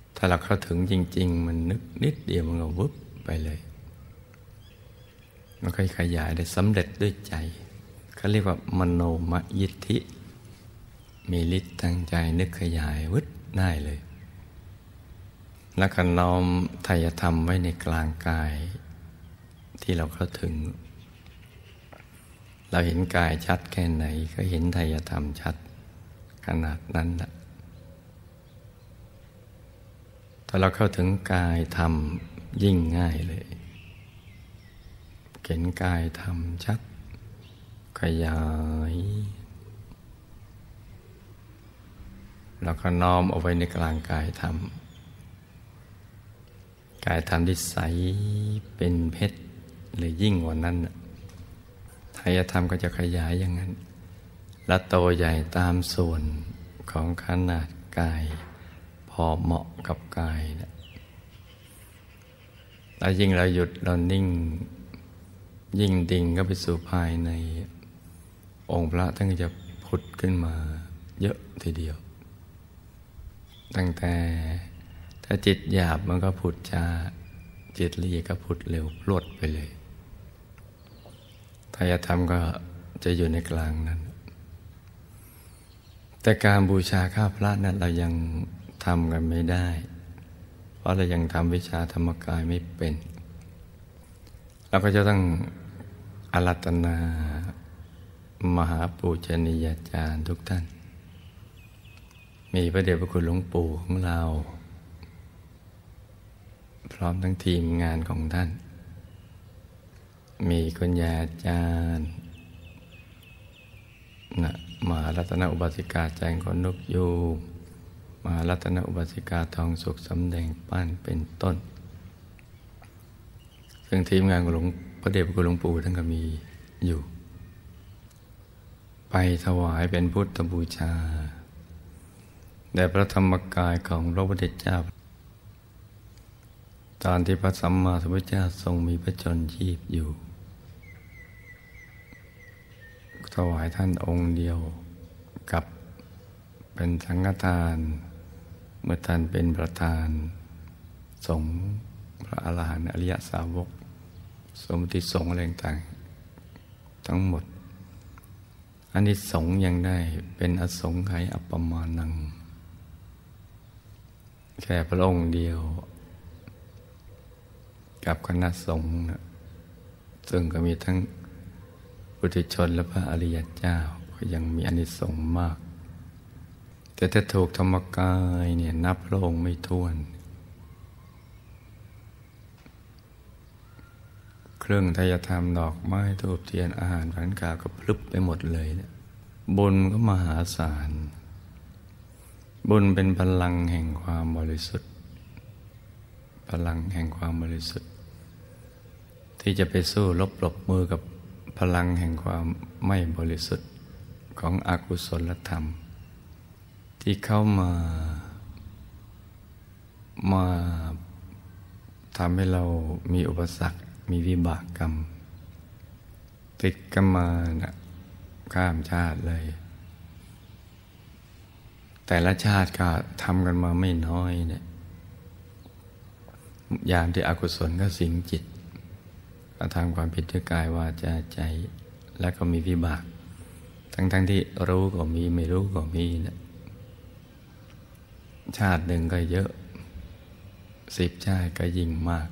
ถ้าเราเข้าถึงจริง ๆ มันนึกนิดเดียวมันก็วุบไปเลย มันค่อยขยายได้สำเร็จด้วยใจเขาเรียกว่ามโนมยิทธิ มีฤทธิ์ทางใจนึกขยายวึดได้เลยแล้วก็น้อมไทยธรรมไว้ในกลางกาย ที่เราเข้าถึง เราเห็นกายชัดแค่ไหน ก็เห็นไทยธรรมชัดขนาดนั้นแหละ ถ้าเราเข้าถึงกายธรรมยิ่งง่ายเลยเห็นกายทำชัด ขยาย แล้วก็น้อมเอาไว้ในกลางกายธรรม กายธรรมที่ใสเป็นเพชรหรือยิ่งกว่านั้นทายธรรมก็จะขยายอย่างนั้น และโตใหญ่ตามส่วนของขนาดกาย พอเหมาะกับกายนะแล้วยิ่งเราหยุดเรานิ่ง ยิ่งดิ่งก็ไปสู่ภายในองค์พระท่านจะผุดขึ้นมาเยอะทีเดียว ตั้งแต่ถ้าจิตหยาบมันก็ผุดช้าจิตละเอียดก็ผุดเร็วพลดไปเลยทายธรรมก็จะอยู่ในกลางนั้น แต่การบูชาข้าพระนั้นเรายัง ทำกันไม่ได้ เพราะเรายังทำวิชาธรรมกายไม่เป็นเราก็จะต้องอารัตนามหาปูชนียาจารย์ทุกท่าน มีพระเดชพระคุณหลวงปู่ของเรา พร้อมทั้งทีมงานของท่าน มีคุณยาจารย์นะมหารัตนอุบาสิกาแจงคนนกยู มารัตนอุบาสิกาทองสุขสำแดงปั้นเป็นต้น ซึ่งทีมงานของหลวงพระเดชพระคุณหลวงปู่ท่านก็มีอยู่ ไปถวายเป็นพุทธบูชาแด่พระธรรมกายของพระพุทธเจ้า ตอนที่พระสัมมาสัมพุทธเจ้าทรงมีพระชนชีพอยู่ ถวายท่านองค์เดียวกับเป็นสังฆทาน เมื่อท่านเป็นประธาน สงฆ์พระอรหันต์อริยสาวก สมติสงอะไรต่างทั้งหมดอันนี้สงยังได้เป็นอสงไขยอัปปมานัง แค่พระองค์เดียว กับคณะสงฆ์นะซึ่งก็มีทั้งปุถุชนและพระอริยเจ้าก็ยังมีอนิสงส์มาก แต่ถ้าถูกธรรมกายเนี่ยนับพระองค์ไม่ท้วน เครื่องทายธรรมดอกไม้ทูบเทียนอาหารผันกาก็พลึบไปหมดเลยเนี่ยบุญก็มหาศาล บุญเป็นพลังแห่งความบริสุทธิ์ พลังแห่งความบริสุทธิ์ ที่จะไปสู้ลบปลบมือกับพลังแห่งความไม่บริสุทธิ์ของอกุศลธรรม ที่เข้ามามาทำให้เรามีอุปสรรค มีวิบากกรรม ติดกันมานะข้ามชาติเลย แต่ละชาติก็ทำกันมาไม่น้อยเนี่ยยามที่อกุศลก็สิงจิตกระทำความผิดด้วยกายวาจาใจ แล้วก็มีวิบาก ทั้งๆทที่รู้ก็มีไม่รู้ก็มีนะ ชาติหนึ่งก็เยอะสิบชาติก็ยิ่งมาก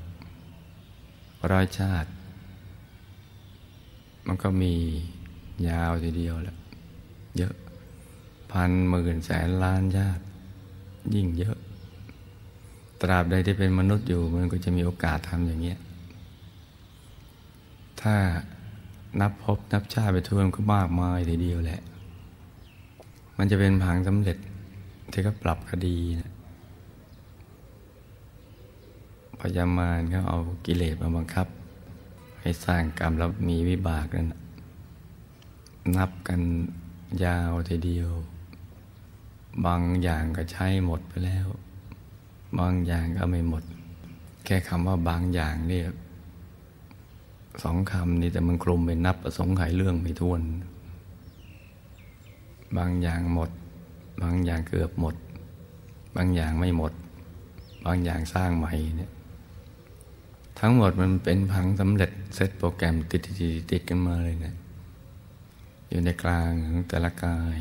ร้อยชาติ มันก็มียาวทีเดียวแหละเยอะพันหมื่นแสนล้านญาติ ยิ่งเยอะ ตราบใดที่เป็นมนุษย์อยู่มันก็จะมีโอกาสทำอย่างเงี้ยถ้านับพบนับชาติไปทั่วมันก็มากมายทีเดียวแหละ มันจะเป็นผังสำเร็จ ที่เขาปรับคดีนะพยามารเขาเอากิเลสมาบังคับ ให้สร้างกรรมแล้วมีวิบากนั่นนับกันยาวทีเดียว บางอย่างก็ใช้หมดไปแล้ว บางอย่างก็ไม่หมด แค่คำว่าบางอย่างนี่สองคำนี้แต่มันคลุมไปนับประสงค์ไขเรื่องไม่ทวน บางอย่างหมด บางอย่างเกือบหมด บางอย่างไม่หมด บางอย่างสร้างใหม่เนี่ยทั้งหมดมันเป็นผังสำเร็จเซตโปรแกรมติดติดติดกันมาเลยเนะอยู่ในกลางของแต่ละกาย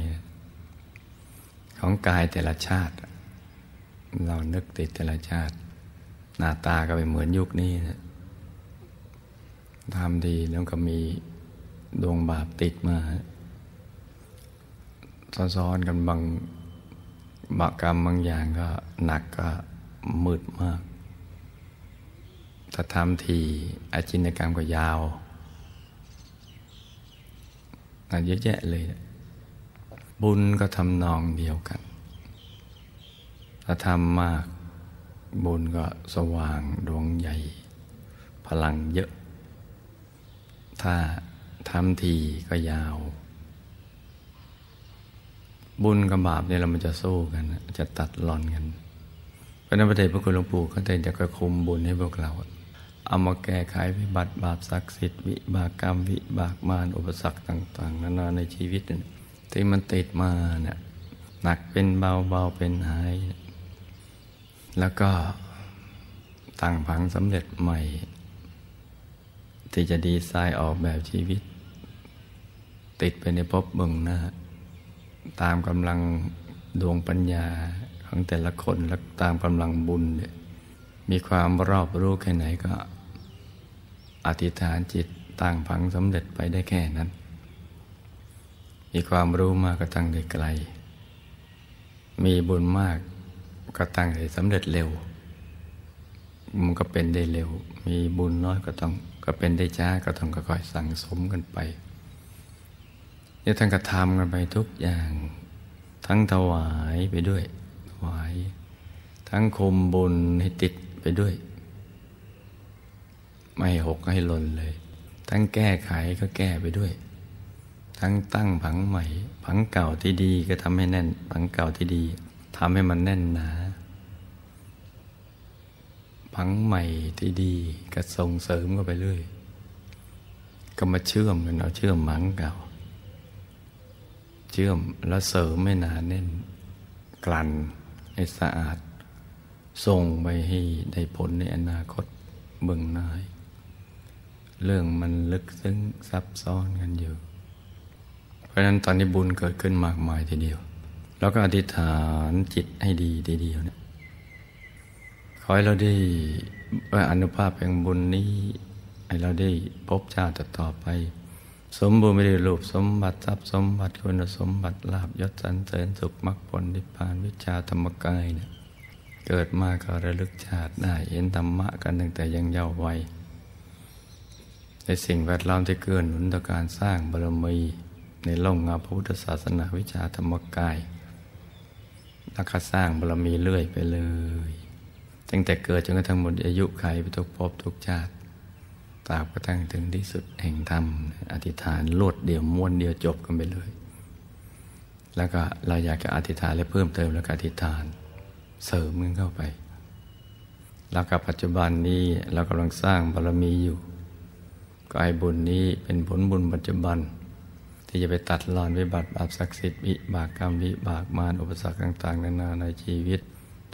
ของกายแต่ละชาติ เรานึกติดแต่ละชาติ หน้าตาก็เป็นเหมือนยุคนี้นะทำดีแล้วก็มีดวงบาปติดมา ซ้อนๆกันบางบากรรมบางอย่างก็หนักก็มืดมากถ้าทำทีอาจินกรรมก็ยาวเยอะแยะเลย บุญก็ทำนองเดียวกัน ถ้าทำมากบุญก็สว่างดวงใหญ่ พลังเยอะ ถ้าทำทีก็ยาว บุญกับบาปเนี่ยเรามันจะสู้กันจะตัดหลอนกัน เพราะนั้นพระเดชพระคุณหลวงปู่เขาจะจะคุมบุญให้พวกเราเอามาแก้ไขวิบัติบาปศักดิ์สิทธิ์วิบากกรรมวิบากมารอุปสรรคต่าง ๆ นานาในชีวิตที่มันติดมาเนี่ยหนักเป็นเบาเบาเป็นหาย แล้วก็ตั้งผังสำเร็จใหม่ ที่จะดีไซน์ออกแบบชีวิต ติดไปในภพเบื้องหน้า ตามกำลังดวงปัญญาของแต่ละคนและตามกำลังบุญเนี่ยมีความรอบรู้แค่ไหนก็ อธิษฐานจิตตั้งผังสำเร็จไปได้แค่นั้น มีความรู้มากก็ตั้งได้ไกล มีบุญมากก็ตั้งได้สำเร็จเร็ว มันก็เป็นได้เร็ว มีบุญน้อยก็ต้อง ก็เป็นได้ช้าก็ต้องค่อยๆสั่งสมกันไป เนี่ยท่านก็ทำกันไปทุกอย่าง ทั้งถวายไปด้วย ถวาย ทั้งคมบุญให้ติดไปด้วย ไม่หกให้หล่นเลย ทั้งแก้ไขก็แก้ไปด้วย ทั้งตั้งผังใหม่ ผังเก่าที่ดีก็ทำให้แน่น ผังเก่าที่ดีทำให้มันแน่นหนาผังใหม่ที่ดีก็ส่งเสริมก็ไปเรื่อย ก็มาเชื่อมกันเอาเชื่อมผังเก่า เชื่อมแล้วเสริมไม่หนาแน่น กลั่นให้สะอาด ส่งไปให้ได้ผลในอนาคตเบื้องหน้าเรื่องมันลึกซึ้งซับซ้อนกันอยู่ เพราะฉะนั้นตอนนี้บุญเกิดขึ้นมากมายทีเดียว แล้วก็อธิษฐานจิตให้ดีทีเดียวเนี่ยขอให้เราได้ว่าอนุภาพแห่งบุญนี้ ให้เราได้พบชาติต่อไป สมบูรณ์ไม่ได้รูปสมบัติทรัพย์สมบัติคุณสมบัติลาบยศสันเสริญสุขมรรคผลนิพพานวิชาธรรมกายเนี่ยเกิดมาก็ระลึกชาติได้เห็นธรรมะกันตั้งแต่ยังเยาว์วัยในสิ่งแวดล้อมที่เกื้อหนุนต่อการสร้างบารมีในล่องเงาพระพุทธศาสนาวิชาธรรมกายแล้วก็สร้างบารมีเรื่อยไปเลย ตั้งแต่เกิดจนกระทั่งหมดอายุไขไปทุกภพทุกชาติ ตราบกระทั่งถึงที่สุดแห่งธรรม อธิษฐานลวดเดียวม้วนเดียวจบกันไปเลย แล้วก็เราอยากจะอธิษฐานและเพิ่มเติมแล้วก็อธิษฐานเสริมมันเข้าไป แล้วกับปัจจุบันนี้เรากำลังสร้างบารมีอยู่กายบุญนี้เป็นผลบุญปัจจุบัน ที่จะไปตัดรอนวิบัติบาปศักดิ์สิทธิ์วิบากกรรมวิบากมารอุปสรรคต่าง ๆ นานาในชีวิต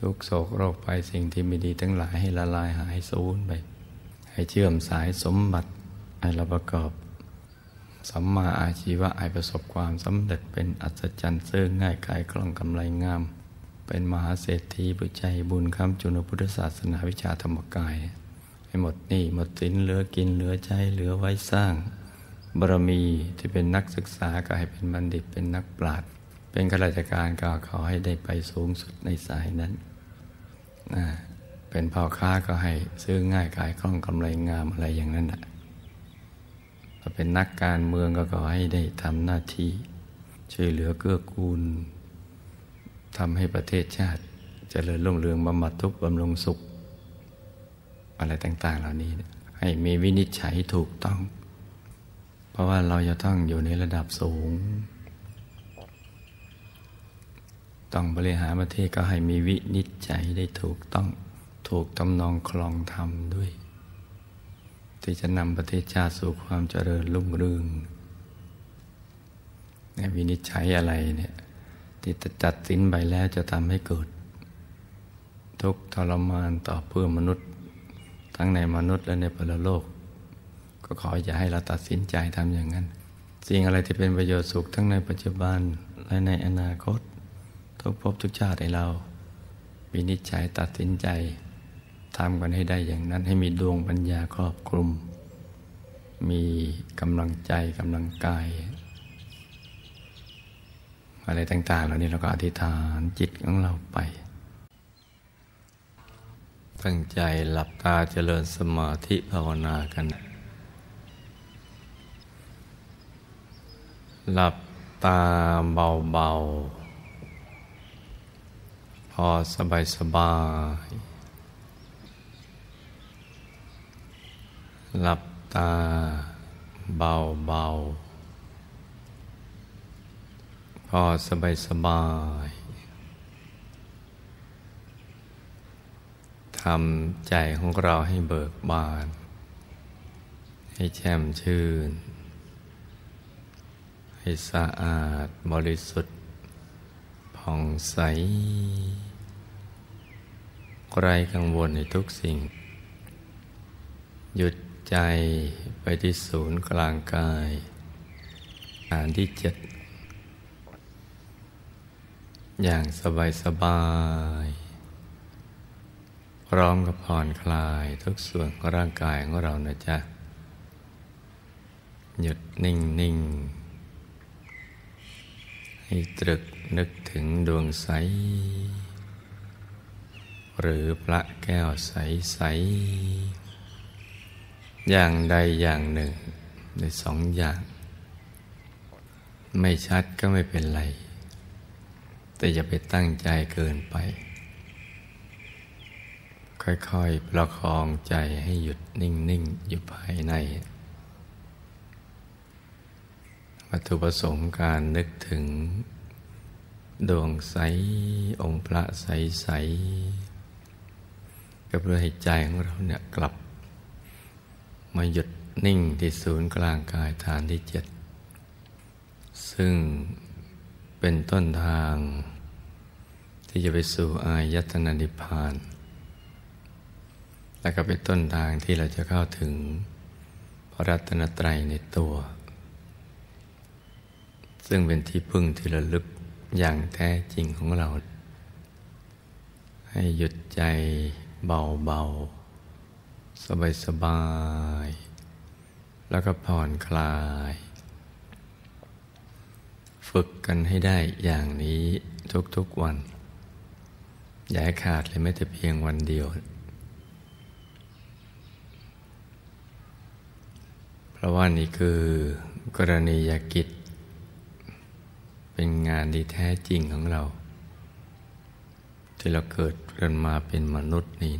ทุกโศกโรคภัยสิ่งที่ไม่ดีทั้งหลายให้ละลายหายสูญไป ให้เชื่อมสายสมบัติให้เราประกอบ สัมมาอาชีวะให้ประสบความสำเร็จเป็นอัศจรรย์ซึ่งง่ายกายคล่องกำไรงาม เป็นมหาเศรษฐีปุจจัยบุญคำจุนพุทธศาสนาวิชาธรรมกาย ให้หมดหนี่หมดสินเหลือกินเหลือใจเหลือไว้สร้างบารมีที่เป็นนักศึกษาก็ให้เป็นบัณฑิตเป็นนักปราชญ์เป็นข้าราชการก็ขอให้ได้ไปสูงสุดในสายนั้น เป็นพ่อค้าก็ให้ซื้อง่ายขายคล่องกำไรงามอะไรอย่างนั้นแหะถ้าเป็นนักการเมืองก็ขอให้ได้ทำหน้าที่ ช่วยเหลือเกื้อกูลทำให้ประเทศชาติจเจริญรุ่งเรืองบำบัดทุกข์บำรุงสุข อะไรต่าง ๆ เหล่านี้ ให้มีวินิจฉัยถูกต้อง เพราะว่าเราจะต้องอยู่ในระดับสูง ต้องบริหารประเทศก็ให้มีวินิจฉัยได้ถูกต้อง ถูกตำนองคลองธรรมด้วย ที่จะนำประเทศชาติสู่ความเจริญรุ่งเรืองในวินิจฉัยอะไรเนี่ยที่จะจัดสินไปแล้วจะทำให้เกิด ทุกทรมานต่อเพื่อมนุษย์ ทั้งในมนุษย์และในพลโลก ก็ขออย่าให้เราตัดสินใจทำอย่างนั้น สิ่งอะไรที่เป็นประโยชน์สุขทั้งในปัจจุบันและในอนาคต ทุกภพทุกชาติในเราวินิจฉัยตัดสินใจ ทำกันให้ได้อย่างนั้น ให้มีดวงปัญญาครอบคลุม มีกำลังใจกำลังกายอะไรต่าง ๆ เหล่านี้เราก็อธิษฐานจิตของเราไป ตั้งใจหลับตาเจริญสมาธิภาวนากัน หลับตาเบา ๆ พอสบายสบาย หลับตาเบาๆพอสบายสบายทำใจของเราให้เบิกบาน ให้แช่มชื่น ให้สะอาดบริสุทธิ์ผ่องใสไร้กังวลในทุกสิ่ง หยุด ใจไปที่ศูนย์กลางกายฐานที่เจ็ดอย่างสบายสบายพร้อมกับผ่อนคลายทุกส่วนของร่างกายของเรานะจ๊ะ หยุดนิ่งนิ่งให้ตรึกนึกถึงดวงใส หรือพระแก้วใสใส อย่างใดอย่างหนึ่ง ในสองอย่าง ไม่ชัดก็ไม่เป็นไร แต่อย่าไปตั้งใจเกินไป ค่อยๆ ประคองใจให้หยุดนิ่ง ๆ อยู่ภายใน วัตถุประสงค์การนึกถึง ดวงใส องค์พระใสใสก็เพื่อให้ใจของเราเนี่ยกลับ มาหยุดนิ่งที่ศูนย์กลางกายฐานที่เจ็ดซึ่งเป็นต้นทาง ที่จะไปสู่อายตนะนิพพาน และก็เป็นต้นทางที่เราจะเข้าถึงพระรัตนตรัยในตัว ซึ่งเป็นที่พึ่งที่ระลึกอย่างแท้จริงของเรา ให้หยุดใจเบาๆ สบายๆแล้วก็ผ่อนคลาย ฝึกกันให้ได้อย่างนี้ทุกๆวัน อย่าขาดเลยแม้แต่เพียงวันเดียว เพราะว่านี่คือกรณียกิจ เป็นงานที่แท้จริงของเรา ที่เราเกิดกันมาเป็นมนุษย์นี้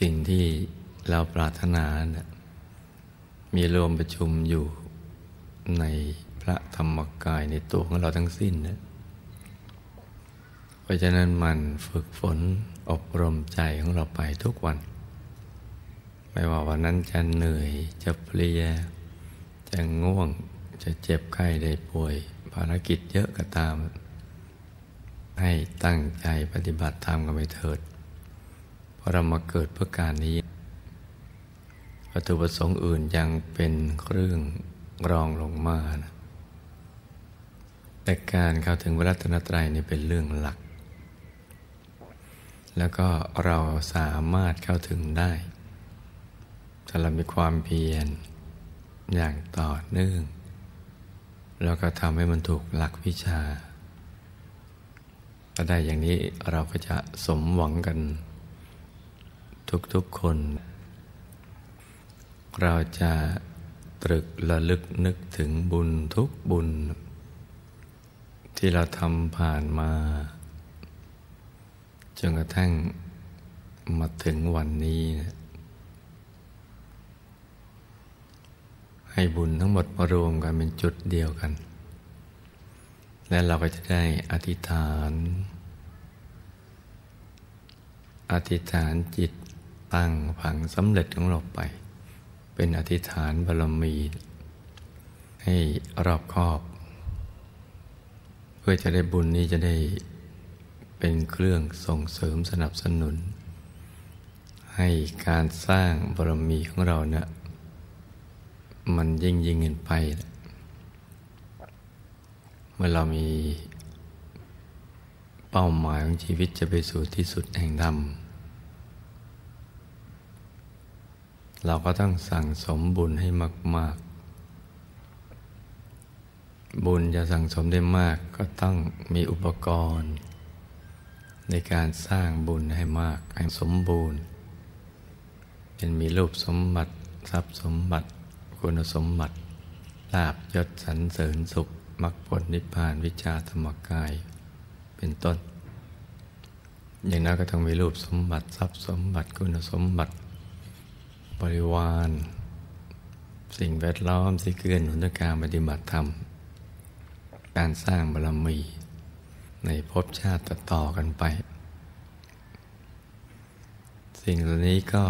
สิ่งที่เราปรารถนานะมีรวมประชุมอยู่ในพระธรรมกายในตัวของเราทั้งสิ้นนะเพราะฉะนั้นมันฝึกฝนอบรมใจของเราไปทุกวัน ไม่ว่าวันนั้นจะเหนื่อยจะเพลีย จะง่วงจะเจ็บไข้ได้ป่วย ภารกิจเยอะก็ตาม ให้ตั้งใจปฏิบัติธรรมกันไปเถิด เรามาเกิดเพื่อการนี้วัตถุประสงค์อื่นยังเป็นเครื่องรองลงมานะแต่การเข้าถึงวรัตนตรัยนี่เป็นเรื่องหลัก แล้วก็เราสามารถเข้าถึงได้ ถ้าเรามีความเพียรอย่างต่อเนื่อง แล้วก็ทำให้มันถูกหลักวิชาถ้าได้อย่างนี้เราก็จะสมหวังกัน ทุกๆคน เราจะตรึกระลึกนึกถึงบุญทุกบุญ ที่เราทำผ่านมา จนกระทั่งมาถึงวันนี้นะให้บุญทั้งหมดมารวมกันเป็นจุดเดียวกัน และเราก็จะได้อธิษฐาน อธิษฐานจิต ตั้งผังสำเร็จของเราไป เป็นอธิษฐานบารมี ให้รอบคอบ เพื่อจะได้บุญนี้จะได้เป็นเครื่องส่งเสริมสนับสนุน ให้การสร้างบารมีของเราเนะี่ยมันยิ่งยิ่งเงินไป เมื่อเรามีเป้าหมายของชีวิตจะไปสู่ที่สุดแห่งธรรม เราก็ต้องสั่งสมบุญให้มาก ๆ บุญจะสั่งสมได้มากก็ต้องมีอุปกรณ์ ในการสร้างบุญให้มากให้สมบูรณ์เป็นมีรูปสมบัติทรัพย์สมบัติ คุณสมบัติลาบยศสรรเสริญสุขมรรคผลนิพพานวิชาธรรมกาย เป็นต้น อย่างนั้นก็ต้องมีรูปสมบัติทรัพย์สมบัติคุณสมบัติ บริวาร สิ่งแวดล้อมสิ่งเกื้อหนุนการปฏิบัติธรรม การสร้างบารมี ในภพชาติต่อกันไป สิ่งเหล่านี้ก็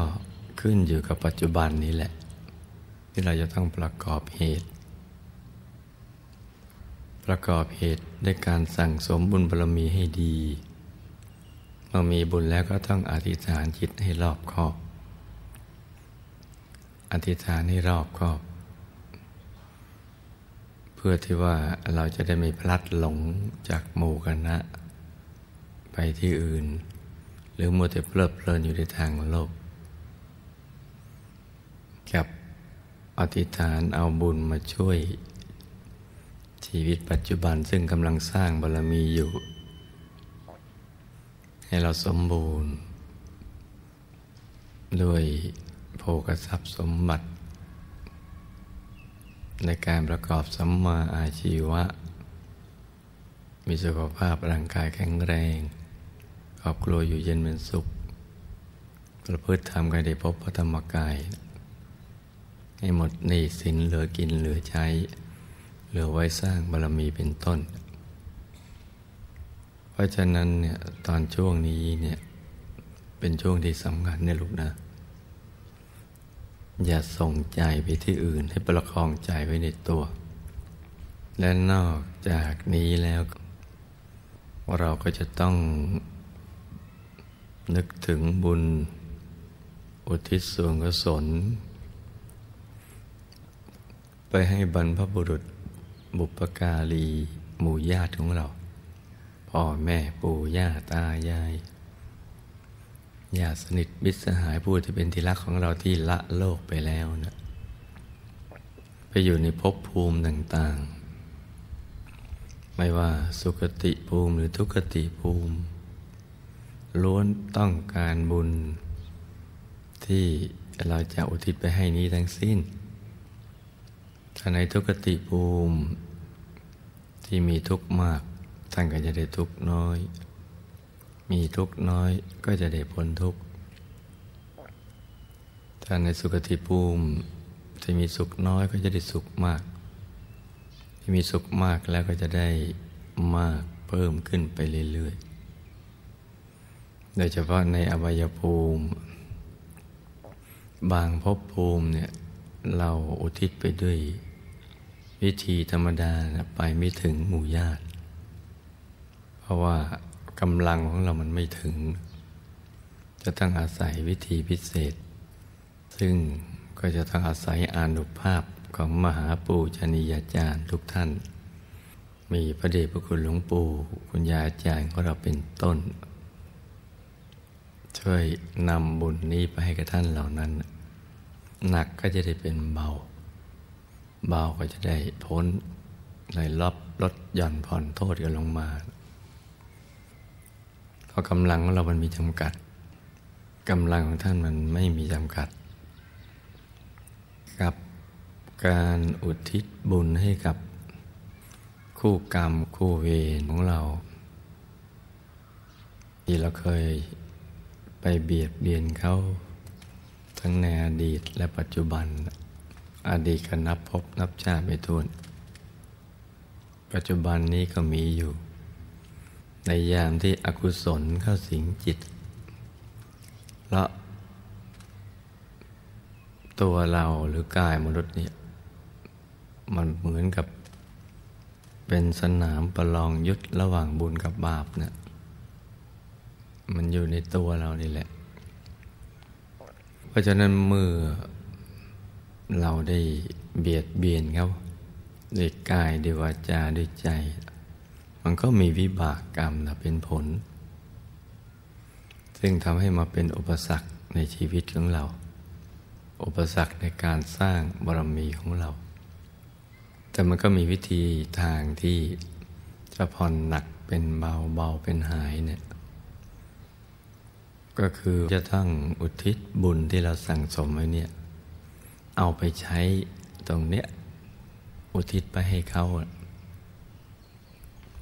ขึ้นอยู่กับปัจจุบันนี้แหละ ที่เราจะต้องประกอบเหตุ ประกอบเหตุด้วยการสั่งสมบุญบารมีให้ดีเมื่อมีบุญแล้วก็ต้องอธิษฐานจิตให้รอบคอบ อธิษฐานให้รอบครอบ เพื่อที่ว่าเราจะได้ไม่พลัดหลงจากหมู่คณะ ไปที่อื่น หรือมัวแต่เพลิดเพลินอยู่ในทางโลก กับอธิษฐานเอาบุญมาช่วย ชีวิตปัจจุบันซึ่งกำลังสร้างบารมีอยู่ ให้เราสมบูรณ์ ด้วย โภกทรัพย์สมบัติ ในการประกอบสัมมาอาชีวะ มีสุขภาพร่างกายแข็งแรงครอบครัวอยู่เย็นเป็นสุข ประพฤติทำกันได้พบพระธรรมกาย ให้หมดหนี้สินเหลือกินเหลือใช้ เหลือไว้สร้างบารมีเป็นต้น เพราะฉะนั้นเนี่ยตอนช่วงนี้เนี่ยเป็นช่วงที่สำคัญเนี่ยลูกนะ อย่าส่งใจไปที่อื่นให้ประคองใจไว้ในตัว และนอกจากนี้แล้ว เราก็จะต้องนึกถึงบุญ อุทิศส่วนกุศลไปให้บรรพบุรุษบุปการีหมู่ญาติของเรา พ่อแม่ปู่ย่าตายาย ญาติสนิทมิตรสหายผู้ที่เป็นที่รักของเราที่ละโลกไปแล้วนะไปอยู่ในภพภูมิต่างๆ ไม่ว่าสุคติภูมิหรือทุกติภูมิ ล้วนต้องการบุญ ที่เราจะอุทิศไปให้นี้ทั้งสิ้น ถ้าในทุกติภูมิที่มีทุกข์มาก ท่านก็จะได้ทุกข์น้อย มีทุกข์น้อยก็จะได้พ้นทุกข์ถ้าในสุขติภูมิที่มีสุขน้อยก็จะได้สุขมาก ที่มีสุขมากแล้วก็จะได้มากเพิ่มขึ้นไปเรื่อยๆ โดยเฉพาะในอวัยภูมิ บางภพภูมิเนี่ยเราอุทิศไปด้วย วิธีธรรมดาไปไม่ถึงหมู่ญาติ เพราะว่า กำลังของเรามันไม่ถึง จะต้องอาศัยวิธีพิเศษ ซึ่งก็จะต้องอาศัยอานุภาพของมหาปูชนียาจารย์ทุกท่าน มีพระเดชพระคุณหลวงปู่คุณยาอาจารย์ของเราเป็นต้น ช่วยนำบุญนี้ไปให้กับท่านเหล่านั้น หนักก็จะได้เป็นเบา เบาก็จะได้พ้นเลยลบลดหย่อนผ่อนโทษกันลงมา ราะกำลังของเรามันมีจำกัดกำลังของท่านมันไม่มีจำกัด กับการอุทิศบุญให้กับคู่กรรมคู่เวรของเรา ที่เราเคยไปเบียดเบียนเขาทั้งในอดีตและปัจจุบัน อดีตก็นับพบนับชาติไปทุนปัจจุบันนี้ก็มีอยู่ ในยามที่อกุศลเข้าสิงจิตเพราะตัวเราหรือกายมนุษย์เนี่ยมันเหมือนกับเป็นสนามประลองยุทธระหว่างบุญกับบาปเนะี่ยมันอยู่ในตัวเรานี่แหละ เพราะฉะนั้นเมื่อเราได้เบียดเบียนเขาด้วยกายด้วยวาจาด้วยใจ มันก็มีวิบากกรรมนะเป็นผล ซึ่งทำให้มาเป็นอุปสรรคในชีวิตของเรา อุปสรรคในการสร้างบารมีของเรา แต่มันก็มีวิธีทางที่จะผ่อนหนักเป็นเบาเบาเป็นหายเนี่ยก็คือจะต้องอุทิศบุญที่เราสั่งสมไว้เนี่ย เอาไปใช้ตรงเนี้ย อุทิศไปให้เขา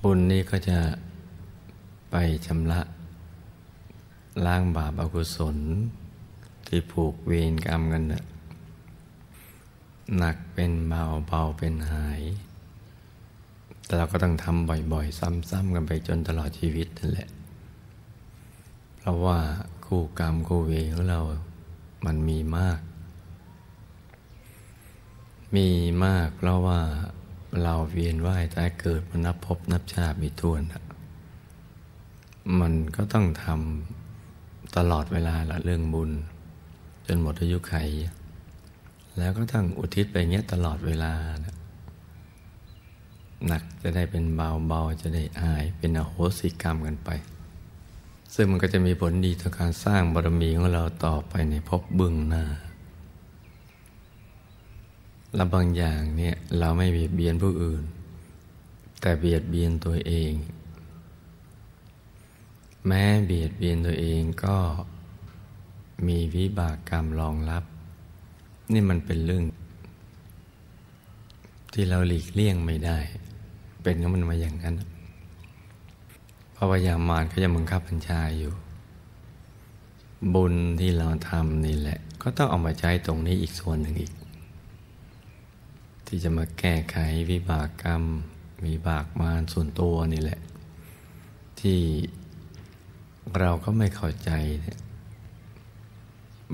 บุญนี้ก็จะไปชำระล้างบาปอกุศล ที่ผูกเวรกรรมกันน่ะหนักเป็นเบาเบาเป็นหาย แต่เราก็ต้องทำบ่อยๆ ซ้ำๆกันไปจนตลอดชีวิตนั่นแหละ เพราะว่าคู่กรรมคู่เวรของเรา มันมีมาก มีมากเพราะว่า เราเวียนว่ายตายเกิดมานับพบนับชาติมีทวนมันก็ต้องทำตลอดเวลาละเรื่องบุญ จนหมดอายุไข แล้วก็ต้องอุทิศไปเงี้ยตลอดเวลานะหนักจะได้เป็นเบาเบาจะได้หายเป็นอโหสิกรรมกันไป ซึ่งมันก็จะมีผลดีต่อการสร้างบารมีของเราต่อไปในภพเบื้องหน้า และบางอย่างเนี่ยเราไม่เบียดเบียนผู้อื่น แต่เบียดเบียนตัวเอง แม้เบียดเบียนตัวเองก็มีวิบากกรรมรองรับ นี่มันเป็นเรื่อง ที่เราหลีกเลี่ยงไม่ได้ เป็นของมันมาอย่างนั้นเพราะว่ายามารเขาจะมึงคับบัญชาอยู่ บุญที่เราทำนี่แหละ ก็ต้องเอามาใช้ตรงนี้อีกส่วนหนึ่งอีก ที่จะมาแก้ไขวิบากกรรม วิบากมารส่วนตัวนี่แหละ ที่เราก็ไม่เข้าใจ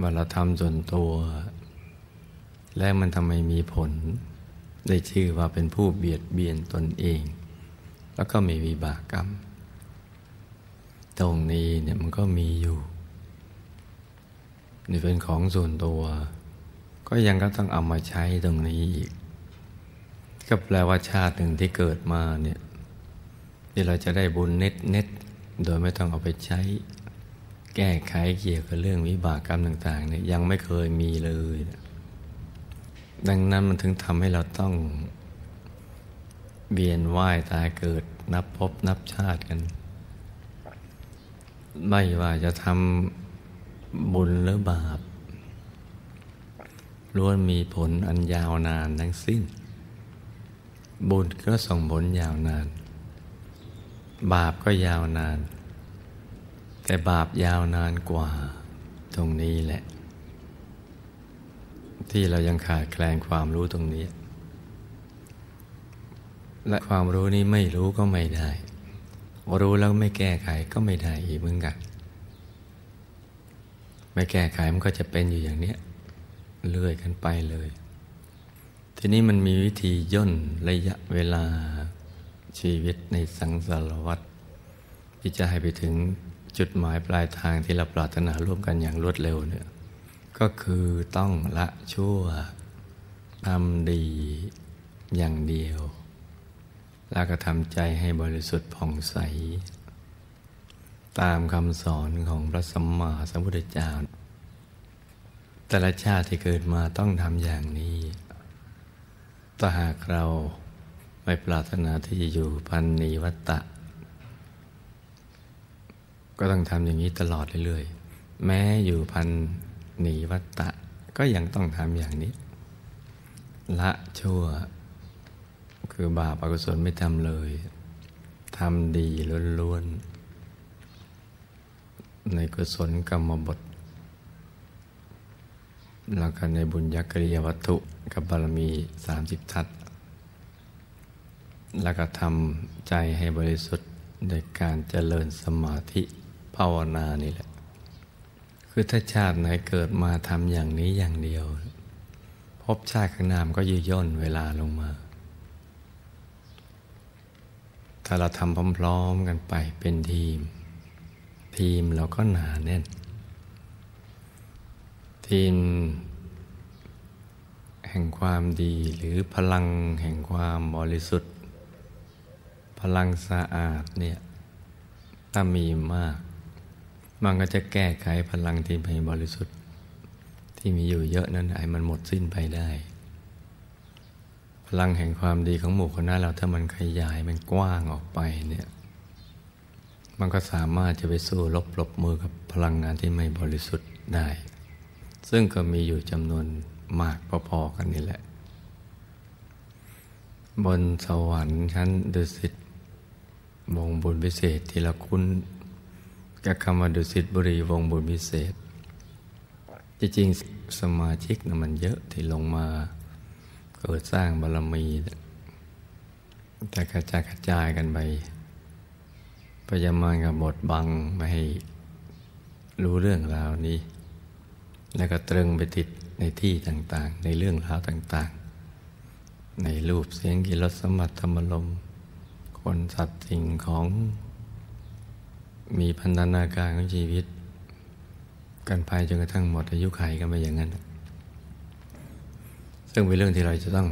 ว่าเราทำส่วนตัว และมันทำไมมีผล ได้ชื่อว่าเป็นผู้เบียดเบียนตนเอง แล้วก็มีวิบากกรรม ตรงนี้เนี่ยมันก็มีอยู่นี่เป็นของส่วนตัว ก็ยังก็ต้องเอามาใช้ตรงนี้อีก ก็แปลว่าชาติหนึ่งที่เกิดมาเนี่ยที่เราจะได้บุญเน็ตเน็ตโดยไม่ต้องเอาไปใช้ แก้ไขเกี่ยวกับเรื่องวิบากกรรมต่างๆเนี่ยยังไม่เคยมีเลย ดังนั้นมันถึงทำให้เราต้องเวียนว่ายตายเกิดนับพบนับชาติกัน ไม่ว่าจะทำบุญหรือบาปล้วนมีผลอันยาวนานทั้งสิ้น บุญก็ส่งผลยาวนาน บาปก็ยาวนาน แต่บาปยาวนานกว่า ตรงนี้แหละ ที่เรายังขาดแคลนความรู้ตรงนี้ และความรู้นี้ไม่รู้ก็ไม่ได้ รู้แล้วไม่แก้ไขก็ไม่ได้อีกเหมือนกันไม่แก้ไขมันก็จะเป็นอยู่อย่างนี้เลื่อยกันไปเลย ทีนี้มันมีวิธีย่นระยะเวลาชีวิตในสังสารวัฏที่จะให้ไปถึงจุดหมายปลายทางที่เราปรารถนาร่วมกันอย่างรวดเร็วเนี่ยก็คือต้องละชั่วทำดีอย่างเดียว แล้วก็ทำใจให้บริสุทธิ์ผ่องใส ตามคำสอนของพระสัมมาสัมพุทธเจ้าแต่ละชาติที่เกิดมาต้องทำอย่างนี้ ถ้าหากเราไม่ปรารถนาที่จะอยู่พันนีวัตตะ ก็ต้องทำอย่างนี้ตลอดเรื่อยๆ แม้อยู่พันนีวัตตะ ก็ยังต้องทำอย่างนี้ ละชั่ว คือบาปอกุศลไม่ทำเลยทำดีล้วนๆ ในกุศลกรรมบท แล้วก็ในบุญญกริยวัตถุกับบารมีสามสิบทัศแล้วก็ทำใจให้บริสุทธิ์ในการเจริญสมาธิภาวนานี่แหละ คือถ้าชาติไหนเกิดมาทำอย่างนี้อย่างเดียว พบชาติข้างหน้ามก็ยืย่นเวลาลงมา ถ้าเราทำพร้อมๆกันไปเป็นทีม ทีมเราก็หนาแน่น ทีมแห่งความดีหรือพลังแห่งความบริสุทธิ์ พลังสะอาดเนี่ยถ้ามีมาก มันก็จะแก้ไขพลังที่ไม่บริสุทธิ์ ที่มีอยู่เยอะนั้นให้มันหมดสิ้นไปได้ พลังแห่งความดีของหมู่คณะเราถ้ามันขยายมันกว้างออกไปเนี่ยมันก็สามารถจะไปสู้ลบปลบมือกับพลังงานที่ไม่บริสุทธิ์ได้ ซึ่งก็มีอยู่จำนวนมากพอๆกันนี่แหละ บนสวรรค์ชั้นดุสิตวงบุญพิเศษที่เราคุ้นกับคำว่าดุสิตบุรีวงบุญพิเศษ จริงๆสมาชิกนะมันเยอะที่ลงมาเกิดสร้างบารมีแต่กระจายกระจายกันไปพยายามกับบทบังไม่ให้รู้เรื่องราวนี้ แล้วก็ตรึงไปติดในที่ต่างๆ ในเรื่องราวต่างๆ ในรูปเสียงกิรสมบัติธรรมลม คนสัตว์สิ่งของมีพันธนาการของชีวิต กันไปจนกระทั่งหมดอายุขัยกันไปอย่างนั้น ซึ่งเป็นเรื่องที่เราจะต้อง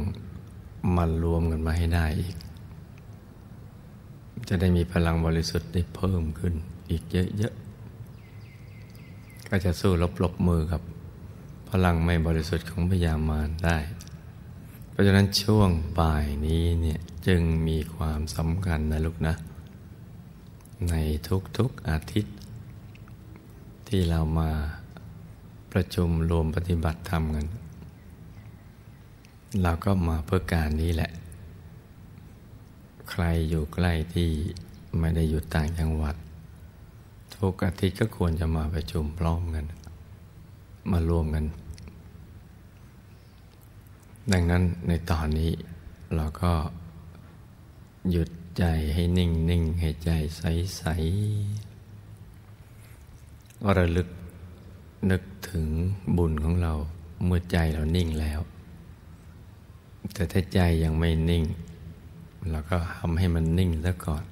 มารวมกันมาให้ได้อีก จะได้มีพลังบริสุทธิ์ได้เพิ่มขึ้นอีกเยอะๆ ก็จะสู้ลบหลบมือกับ พลังไม่บริสุทธิ์ของพยามารได้ เพราะฉะนั้นช่วงบ่ายนี้เนี่ยจึงมีความสำคัญนะลูกนะ ในทุกๆอาทิตย์ ที่เรามาประชุมรวมปฏิบัติธรรมกัน เราก็มาเพื่อการนี้แหละ ใครอยู่ใกล้ที่ไม่ได้อยู่ต่างจังหวัด ทุกอาทิตย์ก็ควรจะมาประชุมพร้อมกัน มารวมกัน ดังนั้นในตอนนี้เราก็หยุดใจให้นิ่งนิ่งให้ใจใสใสก็ระลึกนึกถึงบุญของเราเมื่อใจเรานิ่งแล้ว แต่ถ้าใจยังไม่นิ่ง เราก็ทำให้มันนิ่งซะก่อน